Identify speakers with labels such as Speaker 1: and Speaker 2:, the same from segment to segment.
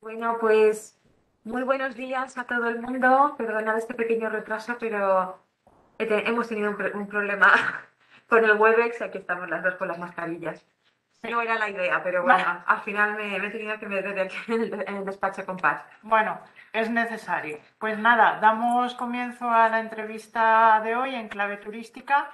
Speaker 1: Bueno, pues muy buenos días a todo el mundo. Perdonad este pequeño retraso, pero hemos tenido un, problema con el Webex. Aquí estamos las dos con las mascarillas. No era la idea, pero bueno, al final me, he tenido que meter aquí en el, despacho con Paz.
Speaker 2: Bueno, es necesario. Pues nada, damos comienzo a la entrevista de hoy en clave turística.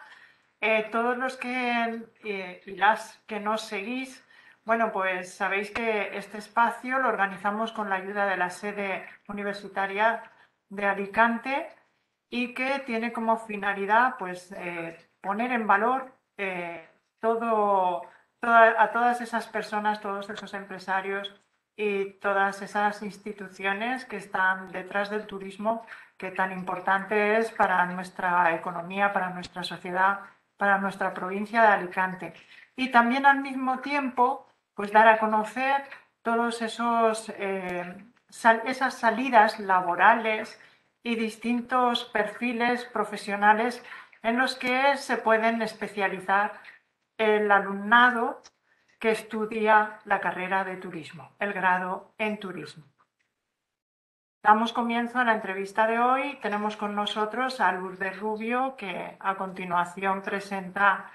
Speaker 2: Eh, todos los que eh, y las que nos seguís bueno, pues sabéis que este espacio lo organizamos con la ayuda de la sede universitaria de Alicante y que tiene como finalidad pues, eh, poner en valor eh, a todas esas personas, todos esos empresarios y todas esas instituciones que están detrás del turismo que tan importante es para nuestra economía, para nuestra sociedad, para nuestra provincia de Alicante. Y también al mismo tiempo pues dar a conocer todos esos eh, esas salidas laborales y distintos perfiles profesionales en los que se pueden especializar el alumnado que estudia la carrera de turismo, el grado en turismo. Damos comienzo a la entrevista de hoy. Tenemos con nosotros a Lourdes Rubio, que a continuación presenta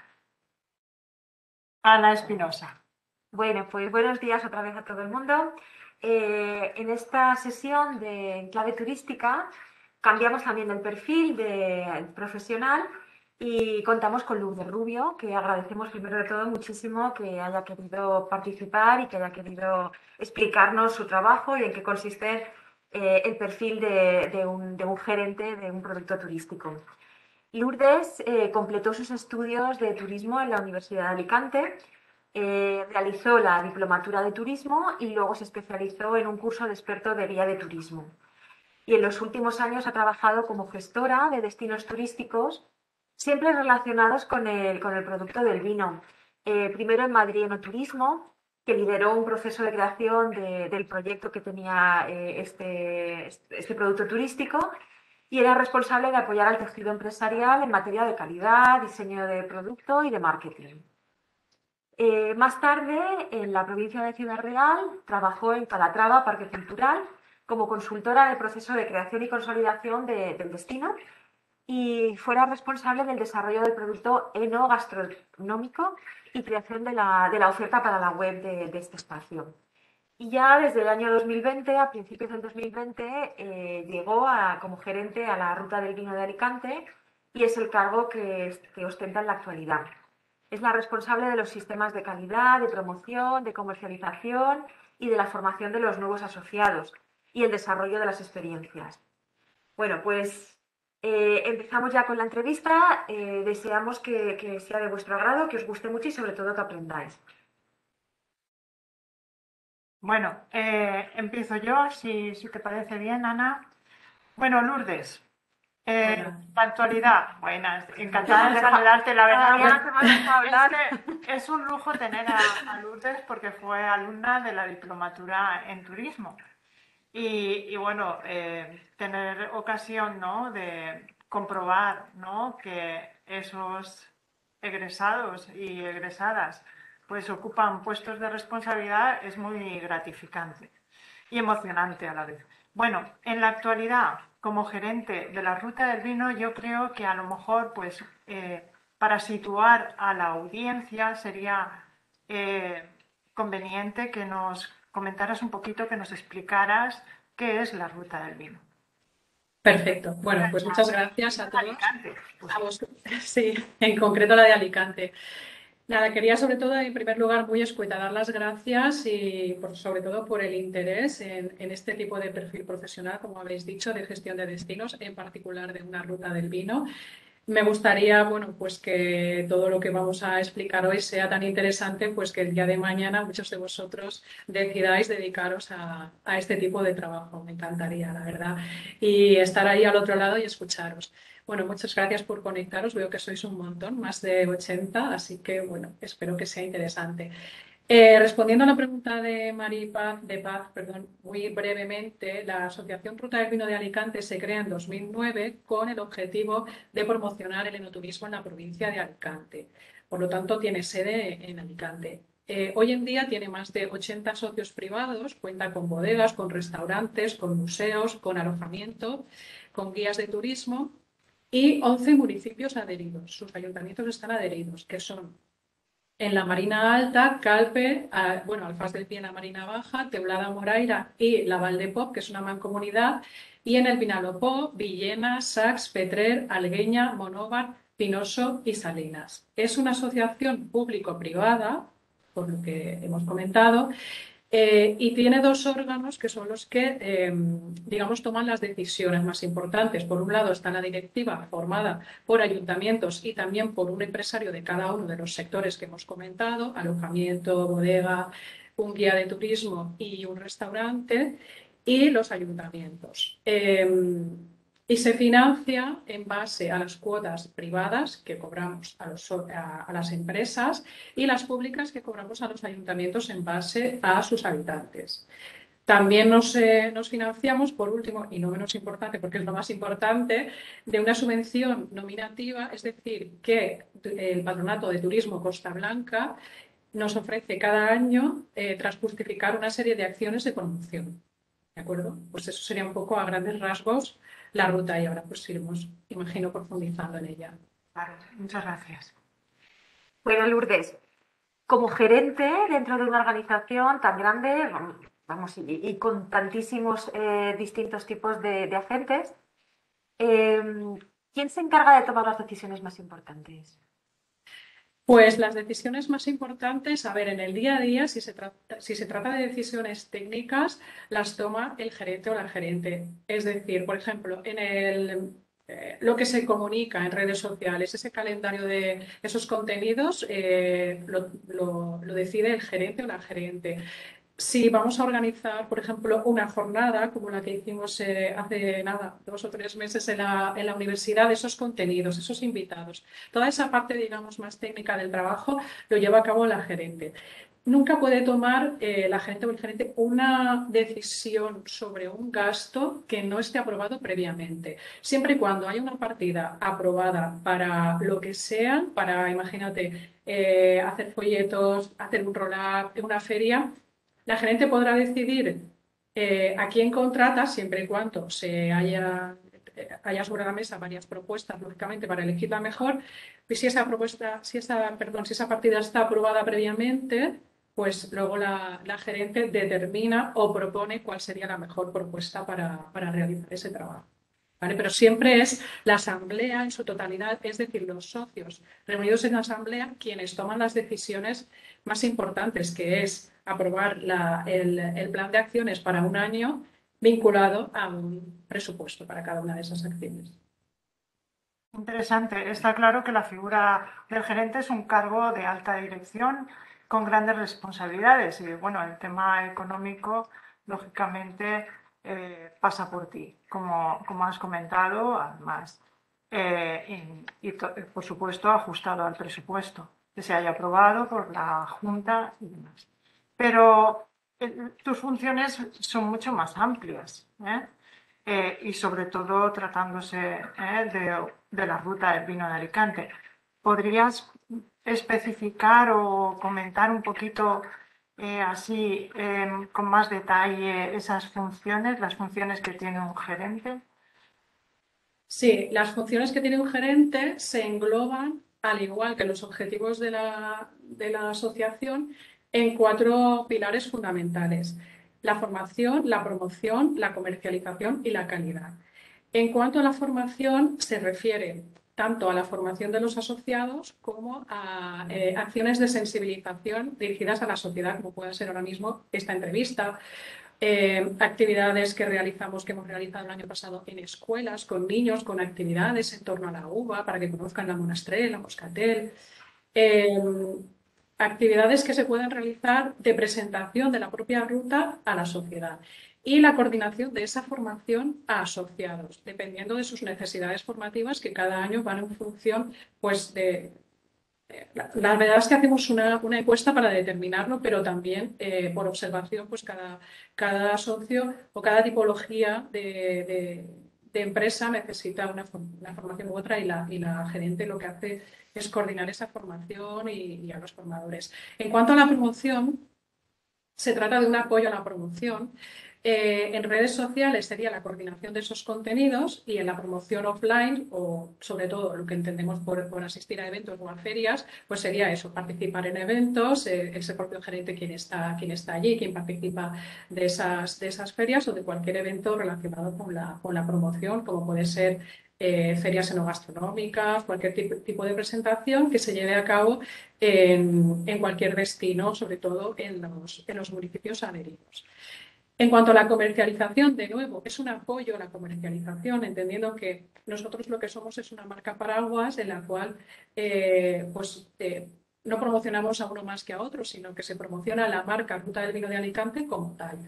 Speaker 2: a Ana Espinosa.
Speaker 1: Bueno, pues buenos días otra vez a todo el mundo. Eh, en esta sesión de clave turística cambiamos también el perfil de profesional y contamos con Lourdes Rubio, que agradecemos primero de todo muchísimo que haya querido participar y que haya querido explicarnos su trabajo y en qué consiste eh, el perfil de, un, gerente de un producto turístico. Lourdes eh, completó sus estudios de turismo en la Universidad de Alicante eh, realizó la diplomatura de turismo y luego se especializó en un curso de experto de guía de turismo. Y en los últimos años ha trabajado como gestora de destinos turísticos, siempre relacionados con el, el producto del vino. Eh, primero en Madrid Turismo, que lideró un proceso de creación del proyecto que tenía eh, este, este producto turístico y era responsable de apoyar al tejido empresarial en materia de calidad, diseño de producto y de marketing. Eh, más tarde, en la provincia de Ciudad Real, trabajó en Calatrava, Parque Cultural, como consultora del proceso de creación y consolidación del destino y fuera responsable del desarrollo del producto eno-gastronómico y creación de la, oferta para la web de, este espacio. Y ya desde el año 2020, a principios del 2020, eh, llegó como gerente a la Ruta del Vino de Alicante y es el cargo que ostenta en la actualidad. Es la responsable de los sistemas de calidad, de promoción, de comercialización y de la formación de los nuevos asociados y el desarrollo de las experiencias. Bueno, pues eh, empezamos ya con la entrevista. Eh, deseamos que, sea de vuestro agrado, que os guste mucho y sobre todo que aprendáis.
Speaker 2: Bueno, eh, empiezo yo, si, si te parece bien, Ana. Bueno, Lourdes, eh, la actualidad, buenas, encantada de saludarte, la verdad. es, un lujo tener a, Lourdes porque fue alumna de la diplomatura en turismo. Y, bueno, eh, tener ocasión ¿no? de comprobar ¿no? que esos egresados y egresadas pues ocupan puestos de responsabilidad es muy gratificante y emocionante a la vez. Bueno, en la actualidad, como gerente de la ruta del vino, yo creo que a lo mejor, pues, eh, para situar a la audiencia sería eh, conveniente que nos comentaras un poquito, que nos explicaras qué es la ruta del vino.
Speaker 3: Perfecto. Bueno, pues muchas gracias a todos. Pues. Sí, en concreto la de Alicante. Nada, quería sobre todo, en primer lugar, muy escueta dar las gracias y por, sobre todo por el interés en, este tipo de perfil profesional, como habéis dicho, de gestión de destinos, en particular de una ruta del vino. Me gustaría, bueno, pues que todo lo que vamos a explicar hoy sea tan interesante, pues que el día de mañana muchos de vosotros decidáis dedicaros a, este tipo de trabajo. Me encantaría, la verdad. Y estar ahí al otro lado y escucharos. Bueno, muchas gracias por conectaros. Veo que sois un montón, más de 80, así que bueno, espero que sea interesante. Eh, respondiendo a la pregunta de María Paz, de Paz, perdón, muy brevemente, la Asociación Ruta del Vino de Alicante se crea en 2009 con el objetivo de promocionar el enoturismo en la provincia de Alicante. Por lo tanto, tiene sede en Alicante. Eh, hoy en día tiene más de 80 socios privados, cuenta con bodegas, con restaurantes, con museos, con alojamiento, con guías de turismo y 11 municipios adheridos. Sus ayuntamientos están adheridos, que son en la Marina Alta, Calpe, bueno, Alfaz del Pie en la Marina Baja, Teulada Moraira y la Valdepop, que es una mancomunidad, y en el Vinalopó, Villena, Sax, Petrer, Algueña, Monóvar, Pinoso y Salinas. Es una asociación público-privada, por lo que hemos comentado, eh, y tiene dos órganos que son los que, em, digamos, toman las decisiones más importantes. Por un lado está la directiva formada por ayuntamientos y también por un empresario de cada uno de los sectores que hemos comentado, alojamiento, bodega, un guía de turismo y un restaurante, y los ayuntamientos. Em, y se financia en base a las cuotas privadas que cobramos a, las empresas y las públicas que cobramos a los ayuntamientos en base a sus habitantes. También nos, eh, nos, financiamos, por último, y no menos importante, porque es lo más importante, de una subvención nominativa, es decir, que el Patronato de Turismo Costa Blanca nos ofrece cada año, eh, tras justificar una serie de acciones de promoción. ¿De acuerdo? Pues eso sería un poco a grandes rasgos la ruta y ahora pues iremos, imagino, profundizando en ella.
Speaker 2: Muchas gracias.
Speaker 1: Bueno, Lourdes, como gerente dentro de una organización tan grande, vamos, y, con tantísimos eh, distintos tipos de, agentes, em, ¿quién se encarga de tomar las decisiones más importantes?
Speaker 3: Pues las decisiones más importantes, a ver, en el día a día, si se, trata, de decisiones técnicas, las toma el gerente o la gerente. Es decir, por ejemplo, en el, eh, lo que se comunica en redes sociales, ese calendario de esos contenidos, eh, lo, decide el gerente o la gerente si vamos a organizar, por ejemplo, una jornada como la que hicimos eh, hace nada, dos o tres meses en la, en la, universidad, esos contenidos, esos invitados, toda esa parte, digamos, más técnica del trabajo lo lleva a cabo la gerente. Nunca puede tomar eh, la gerente o el gerente una decisión sobre un gasto que no esté aprobado previamente. Siempre y cuando haya una partida aprobada para lo que sea, para, imagínate, eh, hacer folletos, hacer un roll-up, una feria, la gerente podrá decidir eh, a quién contrata siempre y cuando se haya, haya sobre la mesa varias propuestas, lógicamente, para elegir la mejor. Y si esa propuesta, si esa, perdón, si esa partida está aprobada previamente, pues luego la, gerente determina o propone cuál sería la mejor propuesta para, para realizar ese trabajo. Pero siempre es la asamblea en su totalidad, es decir, los socios reunidos en la asamblea quienes toman las decisiones más importantes, que es aprobar el, plan de acciones para un año vinculado a un presupuesto para cada una de esas acciones.
Speaker 2: Interesante. Está claro que la figura del gerente es un cargo de alta dirección con grandes responsabilidades y bueno, el tema económico lógicamente eh, pasa por ti, como, como has comentado, además, eh, y por supuesto ajustado al presupuesto que se haya aprobado por la Junta y demás. Pero eh, tus funciones son mucho más amplias ¿eh? Eh, y sobre todo tratándose de, la ruta del vino de Alicante. ¿Podrías especificar o comentar un poquito así em, con más detalle esas funciones, las funciones que tiene un gerente?
Speaker 3: Sí, las funciones que tiene un gerente se engloban al igual que los objetivos de la, asociación, en cuatro pilares fundamentales. La formación, la promoción, la comercialización y la calidad. En cuanto a la formación, se refiere tanto a la formación de los asociados como a eh, acciones de sensibilización dirigidas a la sociedad, como puede ser ahora mismo esta entrevista, eh, actividades que realizamos, que hemos realizado el año pasado en escuelas, con niños, con actividades en torno a la uva, para que conozcan la monastrell, la moscatel. Eh, actividades que se pueden realizar de presentación de la propia ruta a la sociedad y la coordinación de esa formación a asociados, dependiendo de sus necesidades formativas que cada año van en función pues, de, la, verdad es que hacemos una, encuesta para determinarlo, pero también eh, por observación, pues cada, cada socio o cada tipología de, empresa necesita una, formación u otra y la, y la gerente lo que hace es coordinar esa formación y a los formadores. En cuanto a la promoción, se trata de un apoyo a la promoción eh, en redes sociales sería la coordinación de esos contenidos y en la promoción offline, o sobre todo lo que entendemos por, asistir a eventos o a ferias, pues sería eso, participar en eventos, eh, ese propio gerente quien está, quien está allí, quien participa de esas, de esas ferias o de cualquier evento relacionado con la, con la promoción, como puede ser eh, ferias enogastronómicas, cualquier tipo, de presentación que se lleve a cabo en, en cualquier destino, sobre todo en los, en los municipios adheridos. En cuanto a la comercialización, de nuevo, es un apoyo a la comercialización, entendiendo que nosotros lo que somos es una marca paraguas en la cual eh, pues, eh, no promocionamos a uno más que a otro, sino que se promociona la marca Ruta del Vino de Alicante como tal.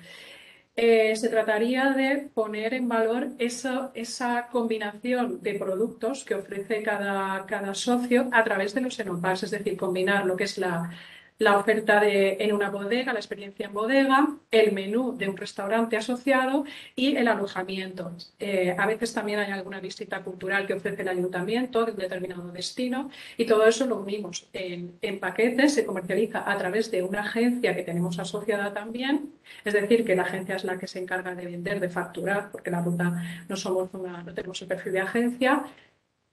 Speaker 3: Eh, se trataría de poner en valor esa, combinación de productos que ofrece cada, cada socio a través de los enopas, es decir, combinar lo que es la, la oferta de, en una bodega, la experiencia en bodega, el menú de un restaurante asociado y el alojamiento. Eh, a veces también hay alguna visita cultural que ofrece el ayuntamiento de un determinado destino y todo eso lo unimos en, paquetes, se comercializa a través de una agencia que tenemos asociada también, es decir, que la agencia es la que se encarga de vender, de facturar, porque la ruta no somos una, no tenemos el perfil de agencia,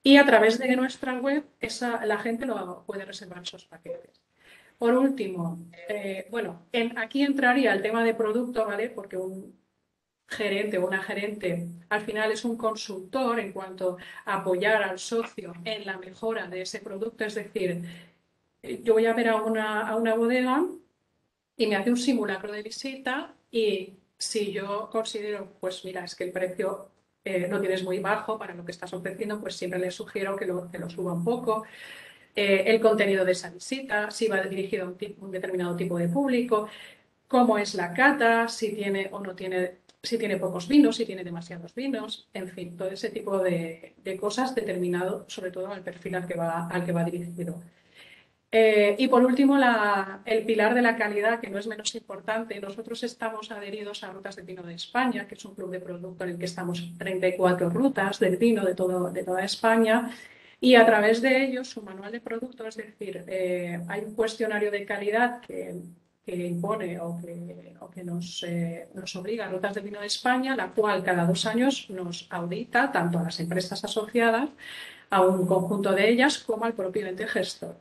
Speaker 3: y a través de nuestra web esa, la gente lo puede reservar esos paquetes. Por último, eh, bueno, aquí entraría el tema de producto, ¿vale? Porque un gerente o una gerente al final es un consultor en cuanto a apoyar al socio en la mejora de ese producto. Es decir, eh, yo voy a ver a una, a una bodega y me hace un simulacro de visita y si yo considero, pues mira, es que el precio eh, lo tienes muy bajo para lo que estás ofreciendo, pues siempre le sugiero que lo, que lo suba un poco. Eh, el contenido de esa visita, si va dirigido a un, determinado tipo de público, cómo es la cata, si tiene o no tiene, si tiene pocos vinos, si tiene demasiados vinos, en fin, todo ese tipo de, cosas determinado sobre todo al perfil al que va, dirigido. Eh, y por último, el pilar de la calidad, que no es menos importante. Nosotros estamos adheridos a Rutas de Vino de España, que es un club de producto en el que estamos 34 rutas del vino de, todo, de toda España y a través de ellos su manual de producto, es decir, eh, hay un cuestionario de calidad que, impone o que, nos, eh, nos, obliga a Rutas de Vino de España, la cual cada dos años nos audita tanto a las empresas asociadas, a un conjunto de ellas, como al propio ente gestor.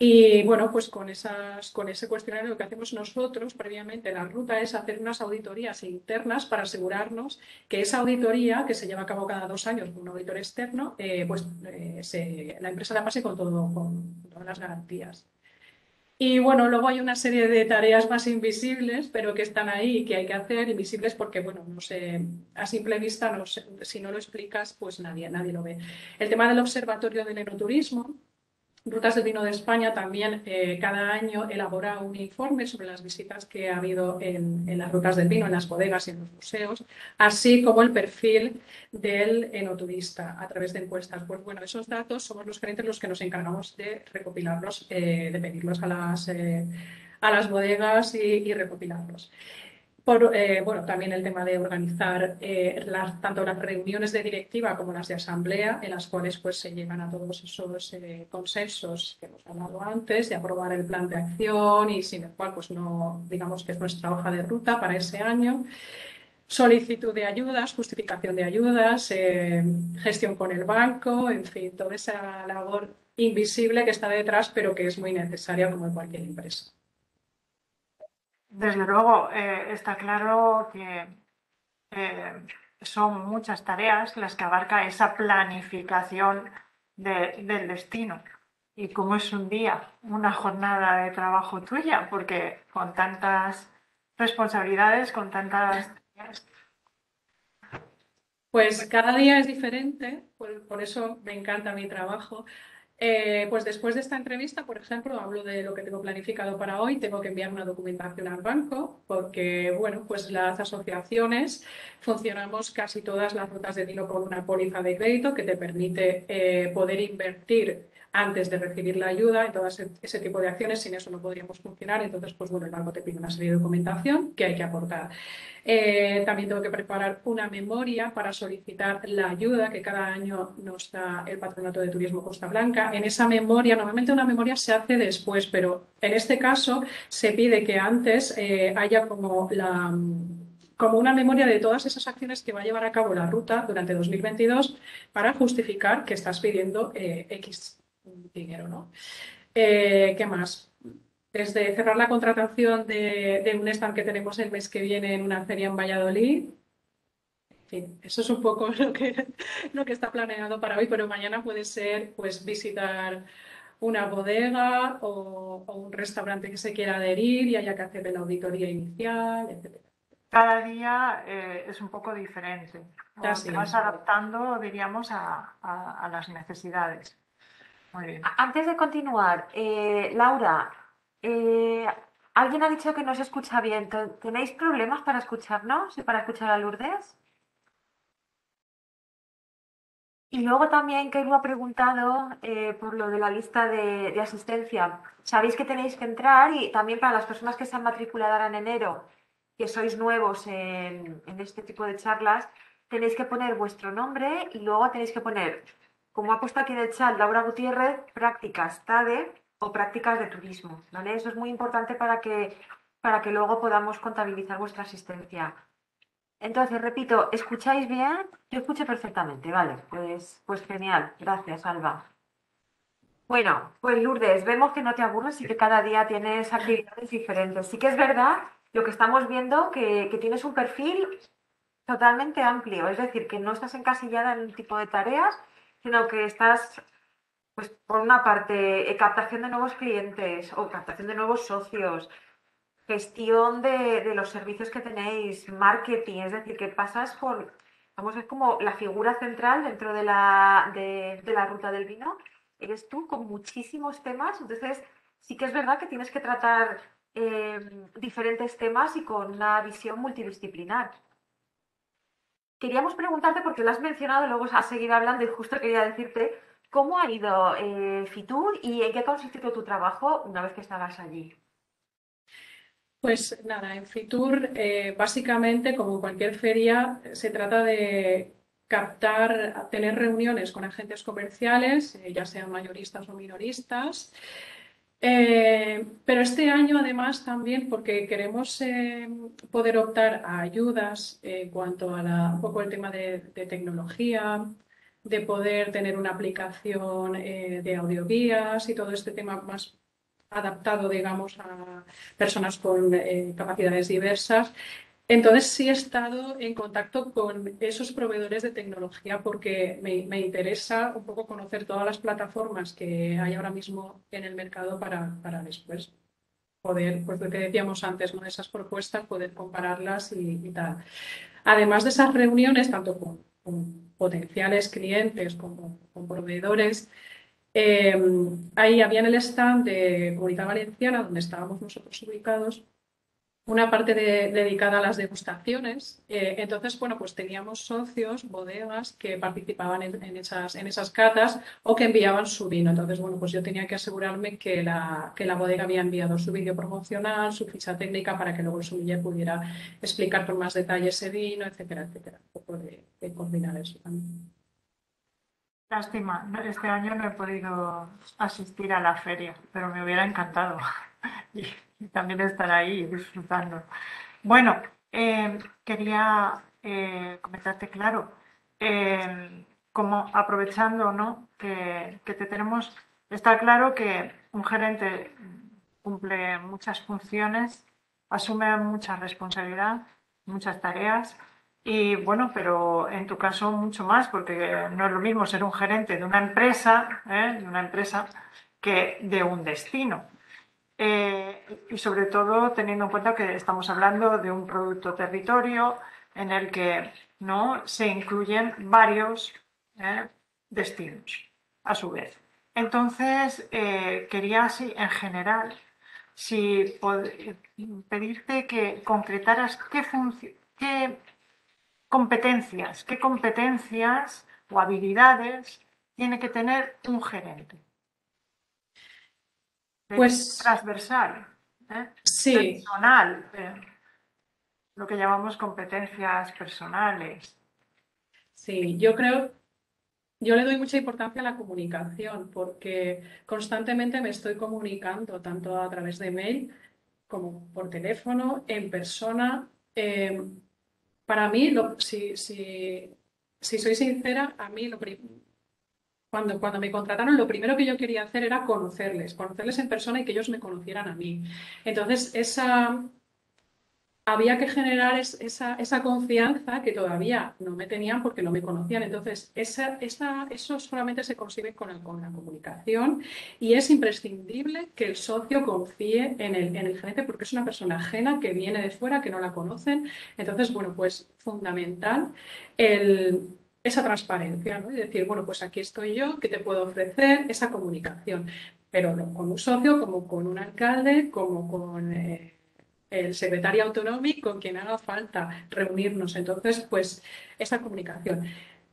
Speaker 3: Y bueno, pues con, esas, con ese cuestionario lo que hacemos nosotros previamente la ruta es hacer unas auditorías internas para asegurarnos que esa auditoría, que se lleva a cabo cada dos años con un auditor externo, eh, pues eh, la empresa la pase con, todo, con todas las garantías. Y bueno, luego hay una serie de tareas más invisibles, pero que están ahí y que hay que hacer, invisibles porque, bueno, no sé, a simple vista, no si no lo explicas, pues nadie, nadie lo ve. El tema del observatorio del enoturismo, Rutas del Vino de España también eh, cada año elabora un informe sobre las visitas que ha habido en, las rutas del vino, en las bodegas y en los museos, así como el perfil del enoturista a través de encuestas. Pues bueno, esos datos somos los gerentes los que nos encargamos de recopilarlos, eh, de pedirlos a las, eh, a las bodegas y recopilarlos. Eh, bueno, también el tema de organizar eh, tanto las reuniones de directiva como las de asamblea, en las cuales pues, se llegan a todos esos eh, consensos que hemos hablado antes, de aprobar el plan de acción y sin el cual pues, no, digamos que es nuestra hoja de ruta para ese año. Solicitud de ayudas, justificación de ayudas, gestión con el banco, en fin, toda esa labor invisible que está detrás, pero que es muy necesaria como en cualquier empresa.
Speaker 2: Desde luego, eh, está claro que eh, son muchas tareas las que abarca esa planificación del destino. Y cómo es un día, una jornada de trabajo tuya, porque con tantas responsabilidades, con tantas...
Speaker 3: Pues cada día es diferente, por eso me encanta mi trabajo. Eh, pues después de esta entrevista, por ejemplo, hablo de lo que tengo planificado para hoy, tengo que enviar una documentación al banco porque, bueno, pues las asociaciones funcionamos casi todas las rutas de vino con una póliza de crédito que te permite eh, poder invertir antes de recibir la ayuda en todo ese, tipo de acciones. Sin eso no podríamos funcionar. Entonces, pues bueno, el banco te pide una serie de documentación que hay que aportar. Eh, también tengo que preparar una memoria para solicitar la ayuda que cada año nos da el Patronato de Turismo Costa Blanca. En esa memoria, normalmente una memoria se hace después, pero en este caso se pide que antes eh, haya como la como una memoria de todas esas acciones que va a llevar a cabo la ruta durante 2022 para justificar que estás pidiendo eh, X dinero, ¿no? Eh, ¿Qué más? Desde cerrar la contratación de, un stand que tenemos el mes que viene en una feria en Valladolid. En fin, eso es un poco lo que, lo que está planeado para hoy, pero mañana puede ser pues visitar una bodega o, o un restaurante que se quiera adherir y haya que hacer la auditoría inicial, etc
Speaker 2: cada día eh, es un poco diferente. Te vas adaptando, diríamos, a, las necesidades.
Speaker 1: Muy bien. Antes de continuar, eh, Laura, eh, alguien ha dicho que no se escucha bien. ¿Tenéis problemas para escucharnos y para escuchar a Lourdes? Y luego también que ha preguntado por lo de la lista de, asistencia. Sabéis que tenéis que entrar y también para las personas que se han matriculado en enero que sois nuevos en, este tipo de charlas, tenéis que poner vuestro nombre y luego tenéis que poner, como ha puesto aquí en el chat Laura Gutiérrez, prácticas TADE o prácticas de turismo. ¿vale? Eso es muy importante para que, para que luego podamos contabilizar vuestra asistencia. Entonces, repito, ¿escucháis bien? Yo escucho perfectamente, vale. Pues, pues genial. Gracias, Alba. Bueno, pues Lourdes, vemos que no te aburres y que cada día tienes actividades diferentes. Sí que es verdad lo que estamos viendo que, que tienes un perfil totalmente amplio, es decir, que no estás encasillada en un tipo de tareas, sino que estás, pues, por una parte, eh, captación de nuevos clientes o captación de nuevos socios, gestión de, de, los servicios que tenéis, marketing, es decir, que pasas por, vamos, es como la figura central dentro de la, de, la ruta del vino, eres tú con muchísimos temas, entonces sí que es verdad que tienes que tratar Em, diferentes temas y con una visión multidisciplinar. Queríamos preguntarte, porque lo has mencionado, luego has seguido hablando y justo quería decirte, ¿cómo ha ido eh, Fitur y en qué consistió tu trabajo una vez que estabas allí?
Speaker 3: Pues nada, en Fitur eh, básicamente, como cualquier feria, se trata de captar, tener reuniones con agentes comerciales, eh, ya sean mayoristas o minoristas, eh, pero este año además también porque queremos eh, poder optar a ayudas en cuanto a un poco el tema de, tecnología, de poder tener una aplicación eh, de audiovías y todo este tema más adaptado, digamos, a personas con capacidades diversas. Entonces sí he estado en contacto con esos proveedores de tecnología porque me, interesa un poco conocer todas las plataformas que hay ahora mismo en el mercado para, después poder, pues lo que decíamos antes, ¿no? esas propuestas, poder compararlas y, tal. Además de esas reuniones, tanto con, potenciales clientes como con proveedores, eh, ahí había en el stand de Comunidad Valenciana, donde estábamos nosotros ubicados, una parte dedicada a las degustaciones. Eh, entonces, bueno, pues teníamos socios, bodegas que participaban en, esas, en esas catas o que enviaban su vino. Entonces, bueno, pues yo tenía que asegurarme que la, que la bodega había enviado su vídeo promocional, su ficha técnica para que luego el sommelier pudiera explicar con más detalle ese vino, etcétera, etcétera. Un poco de, de coordinar eso también.
Speaker 2: Lástima, este año no he podido asistir a la feria, pero me hubiera encantado. y también estar ahí disfrutando. Bueno, eh, quería eh, comentarte, claro, eh, como aprovechando ¿no? que, que, te tenemos, está claro que un gerente cumple muchas funciones, asume mucha responsabilidad, muchas tareas. Y bueno, pero en tu caso mucho más, porque no es lo mismo ser un gerente de una empresa, de una empresa, que de un destino. Eh, y sobre todo teniendo en cuenta que estamos hablando de un producto territorio en el que no se incluyen varios eh, destinos a su vez. Entonces, eh, quería así en general si pedirte que concretaras qué, qué competencias, qué competencias o habilidades tiene que tener un gerente pues transversal, ¿eh?
Speaker 3: sí.
Speaker 2: personal, lo que llamamos competencias personales.
Speaker 3: Sí, yo creo, yo le doy mucha importancia a la comunicación porque constantemente me estoy comunicando tanto a través de mail como por teléfono, en persona. Em, para mí, si, si, si, soy sincera, a mí lo cuando, cuando me contrataron, lo primero que yo quería hacer era conocerles, conocerles en persona y que ellos me conocieran a mí. Entonces, esa, había que generar esa, esa, confianza que todavía no me tenían porque no me conocían. Entonces, esa, esa, eso solamente se consigue con, con, la comunicación y es imprescindible que el socio confíe en el, en el gerente porque es una persona ajena que viene de fuera, que no la conocen. Entonces, bueno, pues fundamental el, esa transparencia, ¿no? Y decir, bueno, pues aquí estoy yo, ¿qué te puedo ofrecer? Esa comunicación. Pero no con un socio, como con un alcalde, como con... Eh, el secretario autonómico, con quien haga falta reunirnos. Entonces, pues esa comunicación.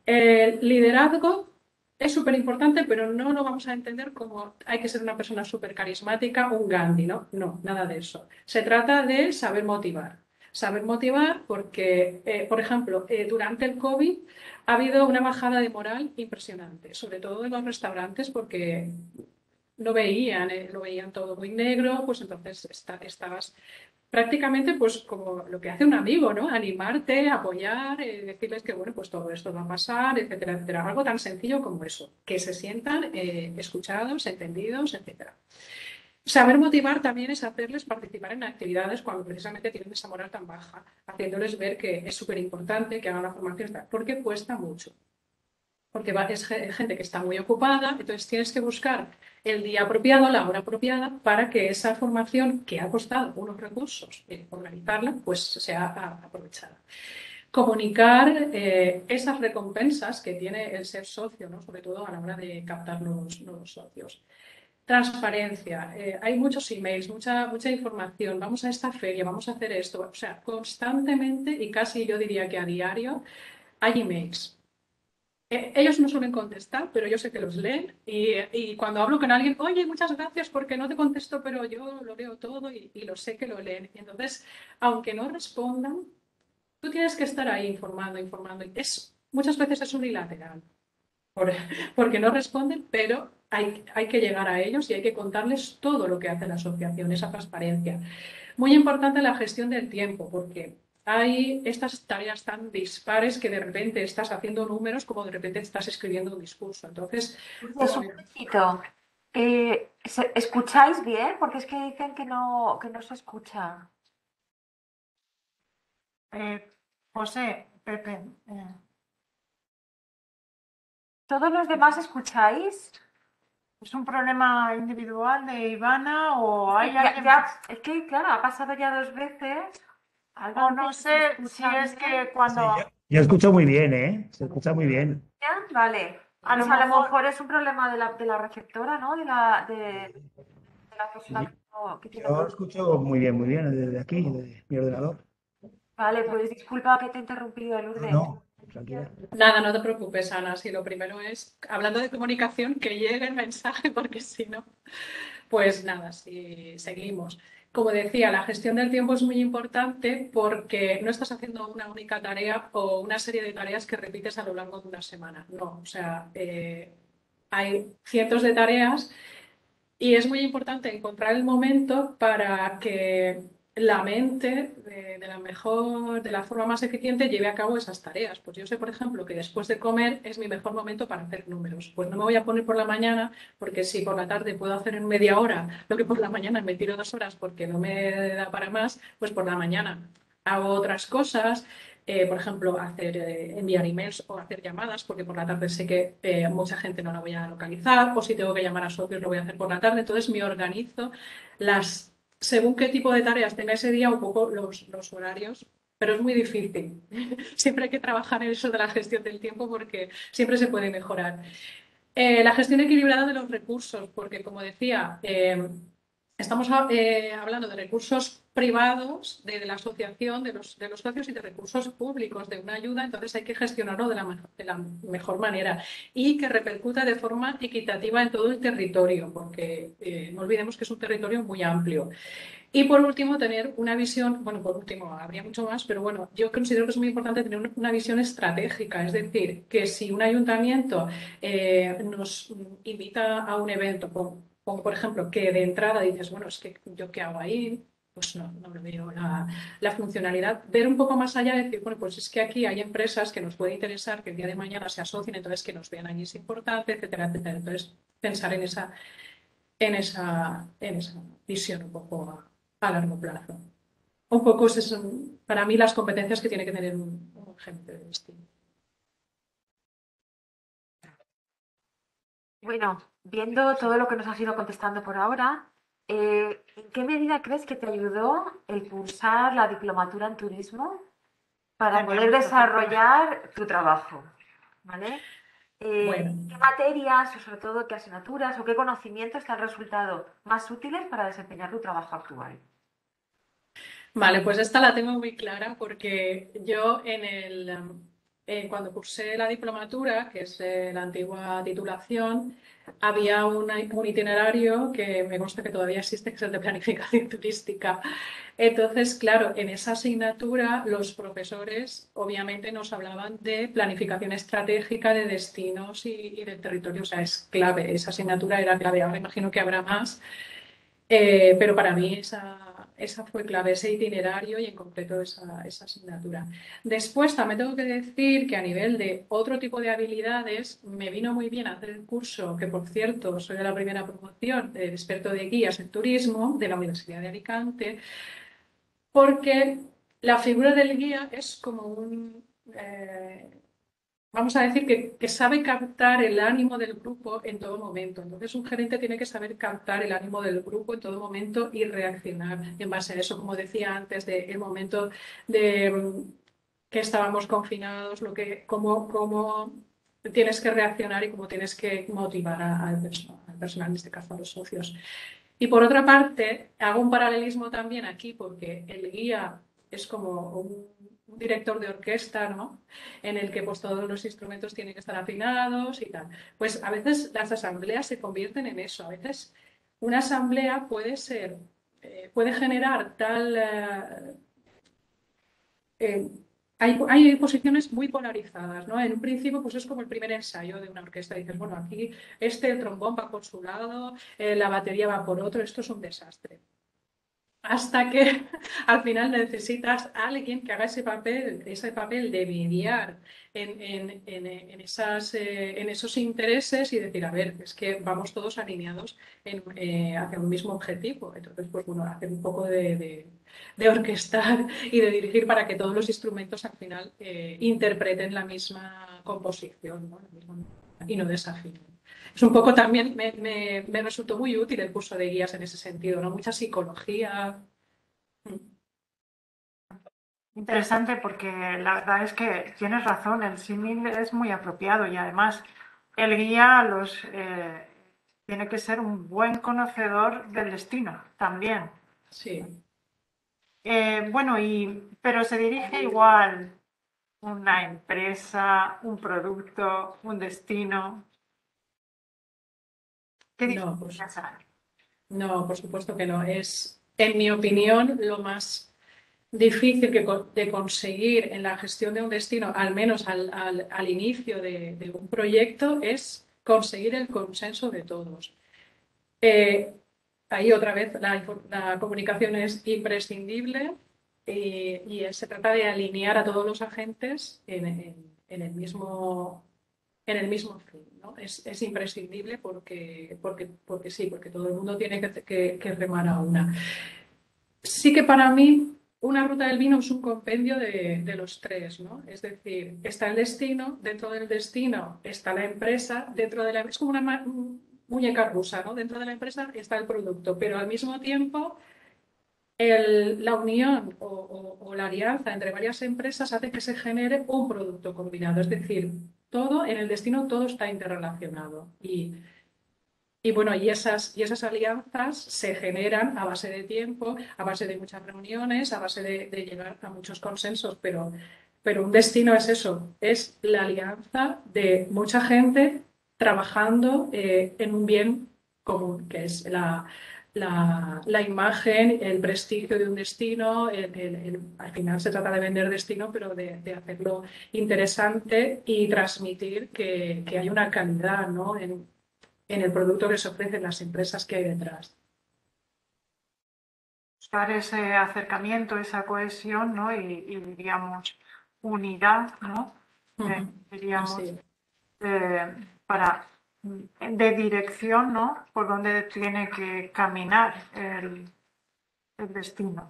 Speaker 3: El liderazgo es súper importante, pero no lo vamos a entender como hay que ser una persona súper carismática, un Gandhi, ¿no? No, nada de eso. Se trata de saber motivar. Saber motivar porque, eh, por ejemplo, eh, durante el COVID ha habido una bajada de moral impresionante, sobre todo en los restaurantes, porque no veían, eh, lo veían todo muy negro, pues entonces estabas prácticamente pues como lo que hace un amigo, ¿no? Animarte, apoyar, eh, decirles que bueno, pues todo esto va a pasar, etcétera, etcétera. Algo tan sencillo como eso, que se sientan eh, escuchados, entendidos, etcétera. Saber motivar también es hacerles participar en actividades cuando precisamente tienen esa moral tan baja, haciéndoles ver que es súper importante que hagan la formación, porque cuesta mucho. Porque es gente que está muy ocupada, entonces tienes que buscar el día apropiado, la hora apropiada, para que esa formación que ha costado unos recursos eh, organizarla, pues sea aprovechada. Comunicar eh, esas recompensas que tiene el ser socio, ¿no? sobre todo a la hora de captar nuevos, nuevos socios. Transparencia. Eh, hay muchos emails, mucha, mucha información. Vamos a esta feria, vamos a hacer esto. O sea, constantemente y casi yo diría que a diario hay emails eh, ellos no suelen contestar, pero yo sé que los leen y, cuando hablo con alguien, oye, muchas gracias porque no te contesto, pero yo lo leo todo y, lo sé que lo leen. Y entonces, aunque no respondan, tú tienes que estar ahí informando, informando. Es, muchas veces es unilateral, porque no responden, pero hay, hay que llegar a ellos y hay que contarles todo lo que hace la asociación, esa transparencia. Muy importante la gestión del tiempo, porque hay estas tareas tan dispares que de repente estás haciendo números como de repente estás escribiendo un discurso. Entonces,
Speaker 1: es un poquito. Eh, ¿Escucháis bien? Porque es que dicen que no, que no se escucha.
Speaker 2: Eh, José, Pepe. Eh.
Speaker 1: ¿Todos los demás escucháis?
Speaker 2: ¿Es un problema individual de Ivana o hay
Speaker 1: Es que, claro, ha pasado ya dos veces.
Speaker 2: O no sé si es que cuando...
Speaker 4: yo, escucho muy bien, ¿eh? Se escucha muy bien.
Speaker 1: Vale. A, lo, mejor... es un problema de la, de la receptora, ¿no? De la, de, la persona
Speaker 4: que, tiene... Yo escucho muy bien, muy bien desde aquí, desde mi ordenador.
Speaker 1: Vale, pues disculpa que te he interrumpido, Lourdes.
Speaker 4: No, tranquila.
Speaker 3: Nada, no te preocupes, Ana. Si lo primero es, hablando de comunicación, que llegue el mensaje, porque si no, pues nada, si seguimos. Como decía, la gestión del tiempo es muy importante porque no estás haciendo una única tarea o una serie de tareas que repites a lo largo de una semana. No, o sea, eh, hay cientos de tareas y es muy importante encontrar el momento para que la mente de, la mejor, de la forma más eficiente lleve a cabo esas tareas. Pues yo sé, por ejemplo, que después de comer es mi mejor momento para hacer números. Pues no me voy a poner por la mañana, porque si por la tarde puedo hacer en media hora lo que por la mañana me tiro dos horas porque no me da para más, pues por la mañana hago otras cosas. Eh, por ejemplo, hacer eh, enviar emails o hacer llamadas, porque por la tarde sé que eh, mucha gente no la voy a localizar, o si tengo que llamar a socios lo voy a hacer por la tarde. Entonces me organizo las según qué tipo de tareas tenga ese día, un poco los, horarios, pero es muy difícil. siempre hay que trabajar en eso de la gestión del tiempo porque siempre se puede mejorar. Eh, la gestión equilibrada de los recursos, porque como decía, eh, Estamos eh, hablando de recursos privados de, la asociación, de los, socios y de recursos públicos de una ayuda, entonces hay que gestionarlo de la, mejor manera y que repercuta de forma equitativa en todo el territorio, porque eh, no olvidemos que es un territorio muy amplio. Y por último, tener una visión, bueno, por último, habría mucho más, pero bueno, yo considero que es muy importante tener una visión estratégica, es decir, que si un ayuntamiento eh, nos invita a un evento, como por ejemplo, que de entrada dices, bueno, es que yo qué hago ahí, pues no, no veo la, la, funcionalidad. Ver un poco más allá y decir, bueno, pues es que aquí hay empresas que nos puede interesar que el día de mañana se asocien, entonces que nos vean allí es importante, etcétera, etcétera. Entonces, pensar en esa, en esa, en esa visión un poco a, largo plazo. Un poco son, para mí, las competencias que tiene que tener un, un de destino.
Speaker 1: Bueno, viendo todo lo que nos has ido contestando por ahora, eh, ¿en qué medida crees que te ayudó el cursar la diplomatura en turismo para poder desarrollar tu trabajo? ¿Vale? Eh, ¿Qué materias o sobre todo qué asignaturas o qué conocimientos te han resultado más útiles para desempeñar tu trabajo actual?
Speaker 3: Vale, pues esta la tengo muy clara porque yo en el, eh, cuando cursé la diplomatura, que es la antigua titulación, había un itinerario que me consta que todavía existe, que es el de planificación turística. Entonces, claro, en esa asignatura los profesores obviamente nos hablaban de planificación estratégica de destinos y, y del territorio. O sea, es clave, esa asignatura era clave. Ahora imagino que habrá más, eh, pero para mí esa, esa fue clave, ese itinerario y en concreto esa, esa, asignatura. Después también tengo que decir que a nivel de otro tipo de habilidades me vino muy bien hacer el curso, que por cierto soy de la primera promoción de experto de guías en turismo de la Universidad de Alicante, porque la figura del guía es como un... Eh, vamos a decir que, sabe captar el ánimo del grupo en todo momento. Entonces, un gerente tiene que saber captar el ánimo del grupo en todo momento y reaccionar en base a eso, como decía antes, del el momento de mm, que estábamos confinados, lo que, cómo, cómo tienes que reaccionar y cómo tienes que motivar al, personal, al personal, en este caso a los socios. Y por otra parte, hago un paralelismo también aquí porque el guía es como un un director de orquesta, ¿no? En el que pues todos los instrumentos tienen que estar afinados y tal. Pues a veces las asambleas se convierten en eso. A veces una asamblea puede ser, eh, puede generar tal... Eh, eh, hay, hay, posiciones muy polarizadas, ¿no? En un principio, pues es como el primer ensayo de una orquesta. Dices, bueno, aquí este trombón va por su lado, la batería va por otro, esto es un desastre hasta que al final necesitas a alguien que haga ese papel, ese papel de mediar en, eh, esos intereses y decir, a ver, es que vamos todos alineados eh, hacia un mismo objetivo. Entonces, pues bueno, hacer un poco de, orquestar y de dirigir para que todos los instrumentos al final eh, interpreten la misma composición y no desafinen es un poco también, me, me, resultó muy útil el curso de guías en ese sentido, ¿no? Mucha psicología.
Speaker 2: Interesante porque la verdad es que tienes razón, el símil es muy apropiado y además el guía los, eh, tiene que ser un buen conocedor del destino también.
Speaker 3: Sí.
Speaker 2: Eh, bueno, y, pero se dirige igual una empresa, un producto, un destino
Speaker 3: no, pues, no, por supuesto que no. Es, en mi opinión, lo más difícil que, de conseguir en la gestión de un destino, al menos al, al, inicio de, un proyecto, es conseguir el consenso de todos. Eh, ahí otra vez la, comunicación es imprescindible y, se trata de alinear a todos los agentes en, en el mismo en el mismo fin. ¿no? Es, es, imprescindible porque, porque, porque sí, porque todo el mundo tiene que, que, remar a una. Sí que para mí una ruta del vino es un compendio de, de, los tres, ¿no? Es decir, está el destino, dentro del destino está la empresa, dentro de la es como una muñeca rusa, ¿no? Dentro de la empresa está el producto, pero al mismo tiempo el, la unión o, o, la alianza entre varias empresas hace que se genere un producto combinado, es decir, todo, en el destino todo está interrelacionado. Y, bueno, y esas, y esas alianzas se generan a base de tiempo, a base de muchas reuniones, a base de, llegar a muchos consensos, pero, pero un destino es eso, es la alianza de mucha gente trabajando eh, en un bien común, que es la, la, imagen, el prestigio de un destino. al final se trata de vender destino, pero de, hacerlo interesante y transmitir que, hay una calidad ¿no? en, el producto que se ofrecen las empresas que hay detrás.
Speaker 2: Buscar ese acercamiento, esa cohesión ¿no? y, diríamos, unidad, ¿no? Eh, diríamos, eh, para de dirección, ¿no? Por donde tiene que caminar el, destino.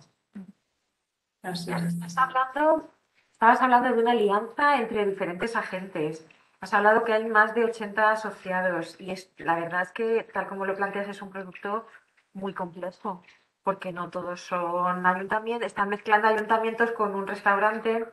Speaker 1: Estás hablando, estabas hablando de una alianza entre diferentes agentes. Has hablado que hay más de 80 asociados y es, la verdad es que, tal como lo planteas, es un producto muy complejo, porque no todos son ayuntamientos, están mezclando ayuntamientos con un restaurante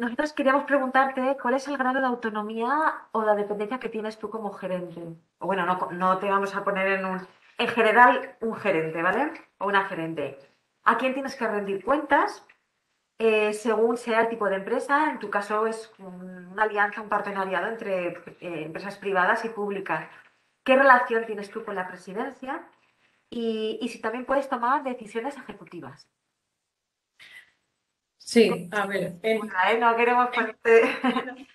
Speaker 1: nosotros queríamos preguntarte cuál es el grado de autonomía o la dependencia que tienes tú como gerente. O bueno, no, te vamos a poner en un, en general, un gerente, ¿vale? O una gerente. ¿A quién tienes que rendir cuentas? Eh, según sea el tipo de empresa, en tu caso es una alianza, un partenariado entre eh, empresas privadas y públicas. ¿Qué relación tienes tú con la presidencia? Y si también puedes tomar decisiones ejecutivas.
Speaker 3: Sí, a ver.
Speaker 1: No queremos ponerte.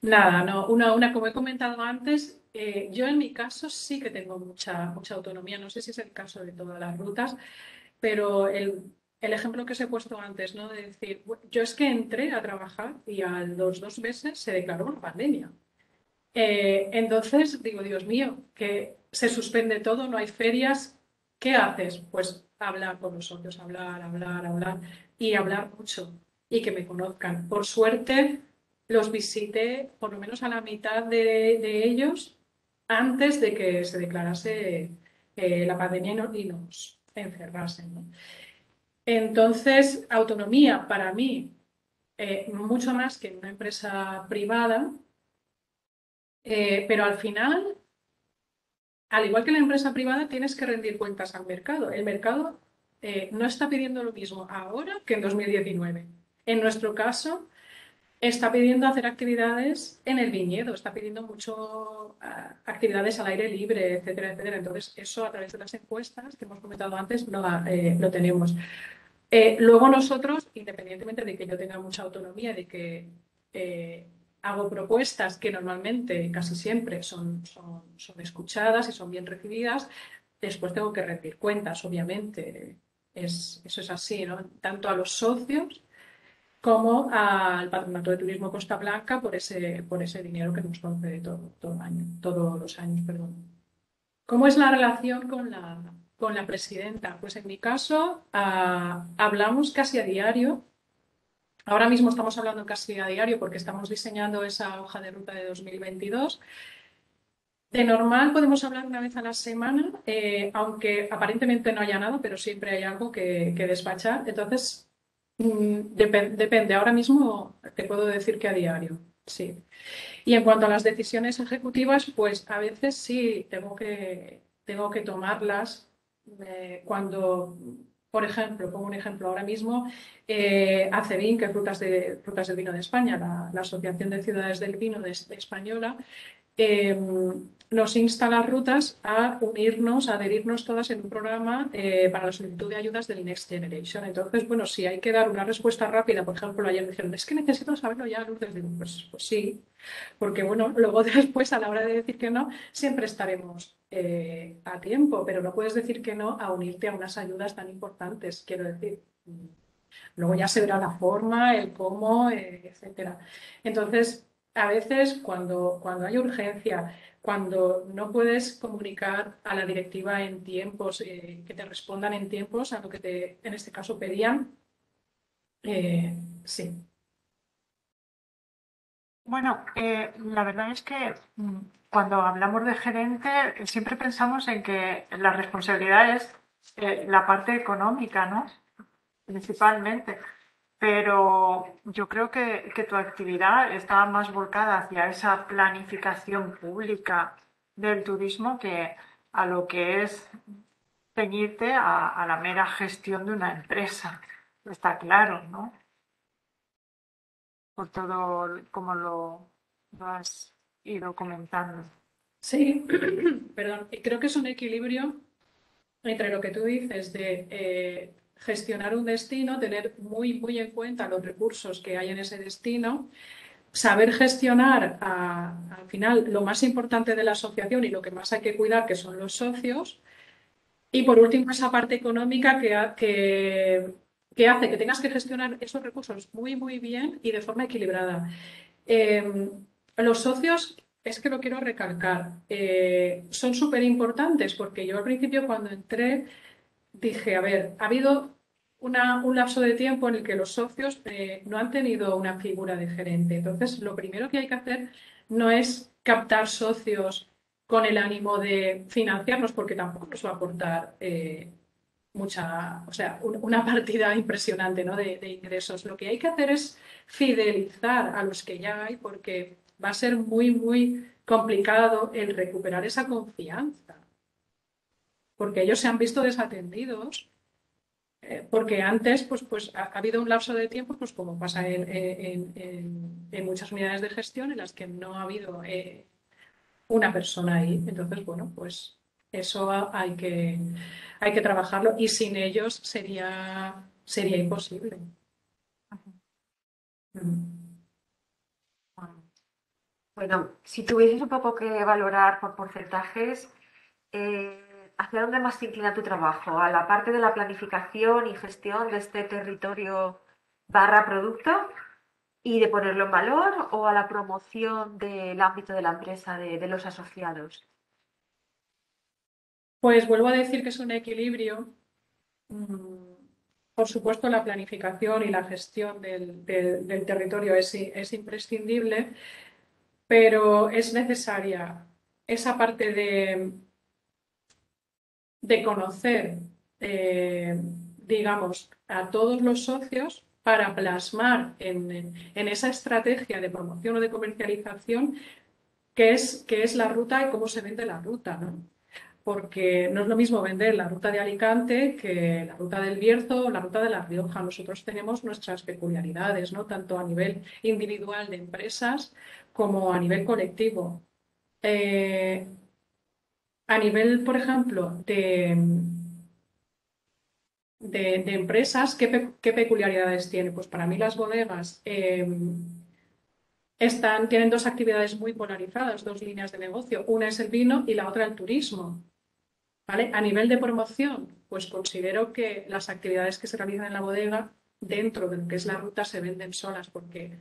Speaker 3: Nada, no. Una, una, como he comentado antes, eh, yo en mi caso sí que tengo mucha, mucha autonomía. No sé si es el caso de todas las rutas, pero el, el ejemplo que os he puesto antes, ¿no? De decir, yo es que entré a trabajar y a los dos meses se declaró una pandemia. Eh, entonces digo, Dios mío, que se suspende todo, no hay ferias. ¿Qué haces? Pues hablar con los socios, hablar, hablar, hablar y hablar mucho y que me conozcan. Por suerte, los visité por lo menos a la mitad de, ellos antes de que se declarase eh, la pandemia y nos encerrasen. Entonces, autonomía para mí, eh, mucho más que en una empresa privada, eh, pero al final, al igual que la empresa privada, tienes que rendir cuentas al mercado. El mercado eh, no está pidiendo lo mismo ahora que en 2019. En nuestro caso, está pidiendo hacer actividades en el viñedo, está pidiendo mucho ah, actividades al aire libre, etcétera, etcétera. Entonces, eso a través de las encuestas que hemos comentado antes eh, lo tenemos. Eh, luego nosotros, independientemente de que yo tenga mucha autonomía, de que hago propuestas que normalmente, casi siempre, son, son, son escuchadas y son bien recibidas, después tengo que rendir cuentas, obviamente es, eso es así, ¿no? Tanto a los socios como al Patronato de Turismo Costa Blanca por ese, por ese dinero que nos concede todo, año, todos los años. Perdón. ¿Cómo es la relación con la, con la presidenta? Pues en mi caso ah, hablamos casi a diario. Ahora mismo estamos hablando casi a diario porque estamos diseñando esa hoja de ruta de 2022 de normal podemos hablar una vez a la semana, eh, aunque aparentemente no haya nada, pero siempre hay algo que, despachar. Entonces, mm, depende. Ahora mismo te puedo decir que a diario, sí. Y en cuanto a las decisiones ejecutivas, pues a veces sí tengo que, tengo que tomarlas eh, cuando, por ejemplo, pongo un ejemplo ahora mismo, eh, que es Rutas, de, del Vino de España, la, Asociación de Ciudades del Vino de, Española, em, nos insta las rutas a unirnos, a adherirnos todas en un programa eh, para la solicitud de ayudas del Next Generation. Entonces, bueno, si hay que dar una respuesta rápida, por ejemplo, ayer me dijeron, es que necesito saberlo ya, Lourdes. Pues, pues sí, porque bueno, luego después a la hora de decir que no, siempre estaremos eh, a tiempo, pero no puedes decir que no a unirte a unas ayudas tan importantes, quiero decir. Luego ya se verá la forma, el cómo, eh, etcétera. Entonces, a veces cuando, cuando hay urgencia, cuando no puedes comunicar a la directiva en tiempos, eh, que te respondan en tiempos a lo que te, en este caso, pedían, eh, sí.
Speaker 2: Bueno, eh, la verdad es que mm, cuando hablamos de gerente siempre pensamos en que la responsabilidad es la parte económica, ¿no? Principalmente pero yo creo que, tu actividad está más volcada hacia esa planificación pública del turismo que a lo que es ceñirte a, la mera gestión de una empresa. Está claro, ¿no? Por todo como lo, has ido comentando.
Speaker 3: Sí, perdón. Creo que es un equilibrio entre lo que tú dices de eh, gestionar un destino, tener muy, muy en cuenta los recursos que hay en ese destino, saber gestionar al final lo más importante de la asociación y lo que más hay que cuidar, que son los socios, y por último, esa parte económica que, que, hace que tengas que gestionar esos recursos muy, muy bien y de forma equilibrada. Em, los socios, es que lo quiero recalcar, eh, son súper importantes porque yo al principio cuando entré dije, a ver, ha habido un lapso de tiempo en el que los socios eh, no han tenido una figura de gerente. Entonces, lo primero que hay que hacer no es captar socios con el ánimo de financiarnos, porque tampoco nos va a aportar eh, mucha, o sea, una partida impresionante ¿no? de, ingresos. Lo que hay que hacer es fidelizar a los que ya hay, porque va a ser muy, muy complicado el recuperar esa confianza, porque ellos se han visto desatendidos. Eh, porque antes pues, pues ha, habido un lapso de tiempo, pues como pasa en, en, muchas unidades de gestión, en las que no ha habido eh, una persona ahí. Entonces, bueno, pues eso hay que, hay que trabajarlo y sin ellos sería, sería imposible.
Speaker 1: Bueno, si tuvieses un poco que valorar por porcentajes, eh, ¿hacia dónde más se inclina tu trabajo? ¿A la parte de la planificación y gestión de este territorio barra producto? y de ponerlo en valor o a la promoción del ámbito de la empresa, de, los asociados?
Speaker 3: Pues vuelvo a decir que es un equilibrio. Mm, por supuesto, la planificación y la gestión del, territorio es, imprescindible, pero es necesaria esa parte de, de conocer, eh, digamos, a todos los socios para plasmar en, esa estrategia de promoción o de comercialización qué es, qué es la ruta y cómo se vende la ruta, ¿no? Porque no es lo mismo vender la ruta de Alicante que la ruta del Bierzo o la ruta de La Rioja. Nosotros tenemos nuestras peculiaridades, ¿no? Tanto a nivel individual de empresas como a nivel colectivo. Eh, a nivel, por ejemplo, de, de, empresas, ¿qué, peculiaridades tiene? Pues para mí las bodegas em, están, tienen dos actividades muy polarizadas, dos líneas de negocio. Una es el vino y la otra el turismo. ¿Vale? A nivel de promoción, pues considero que las actividades que se realizan en la bodega dentro de lo que es la ruta se venden solas porque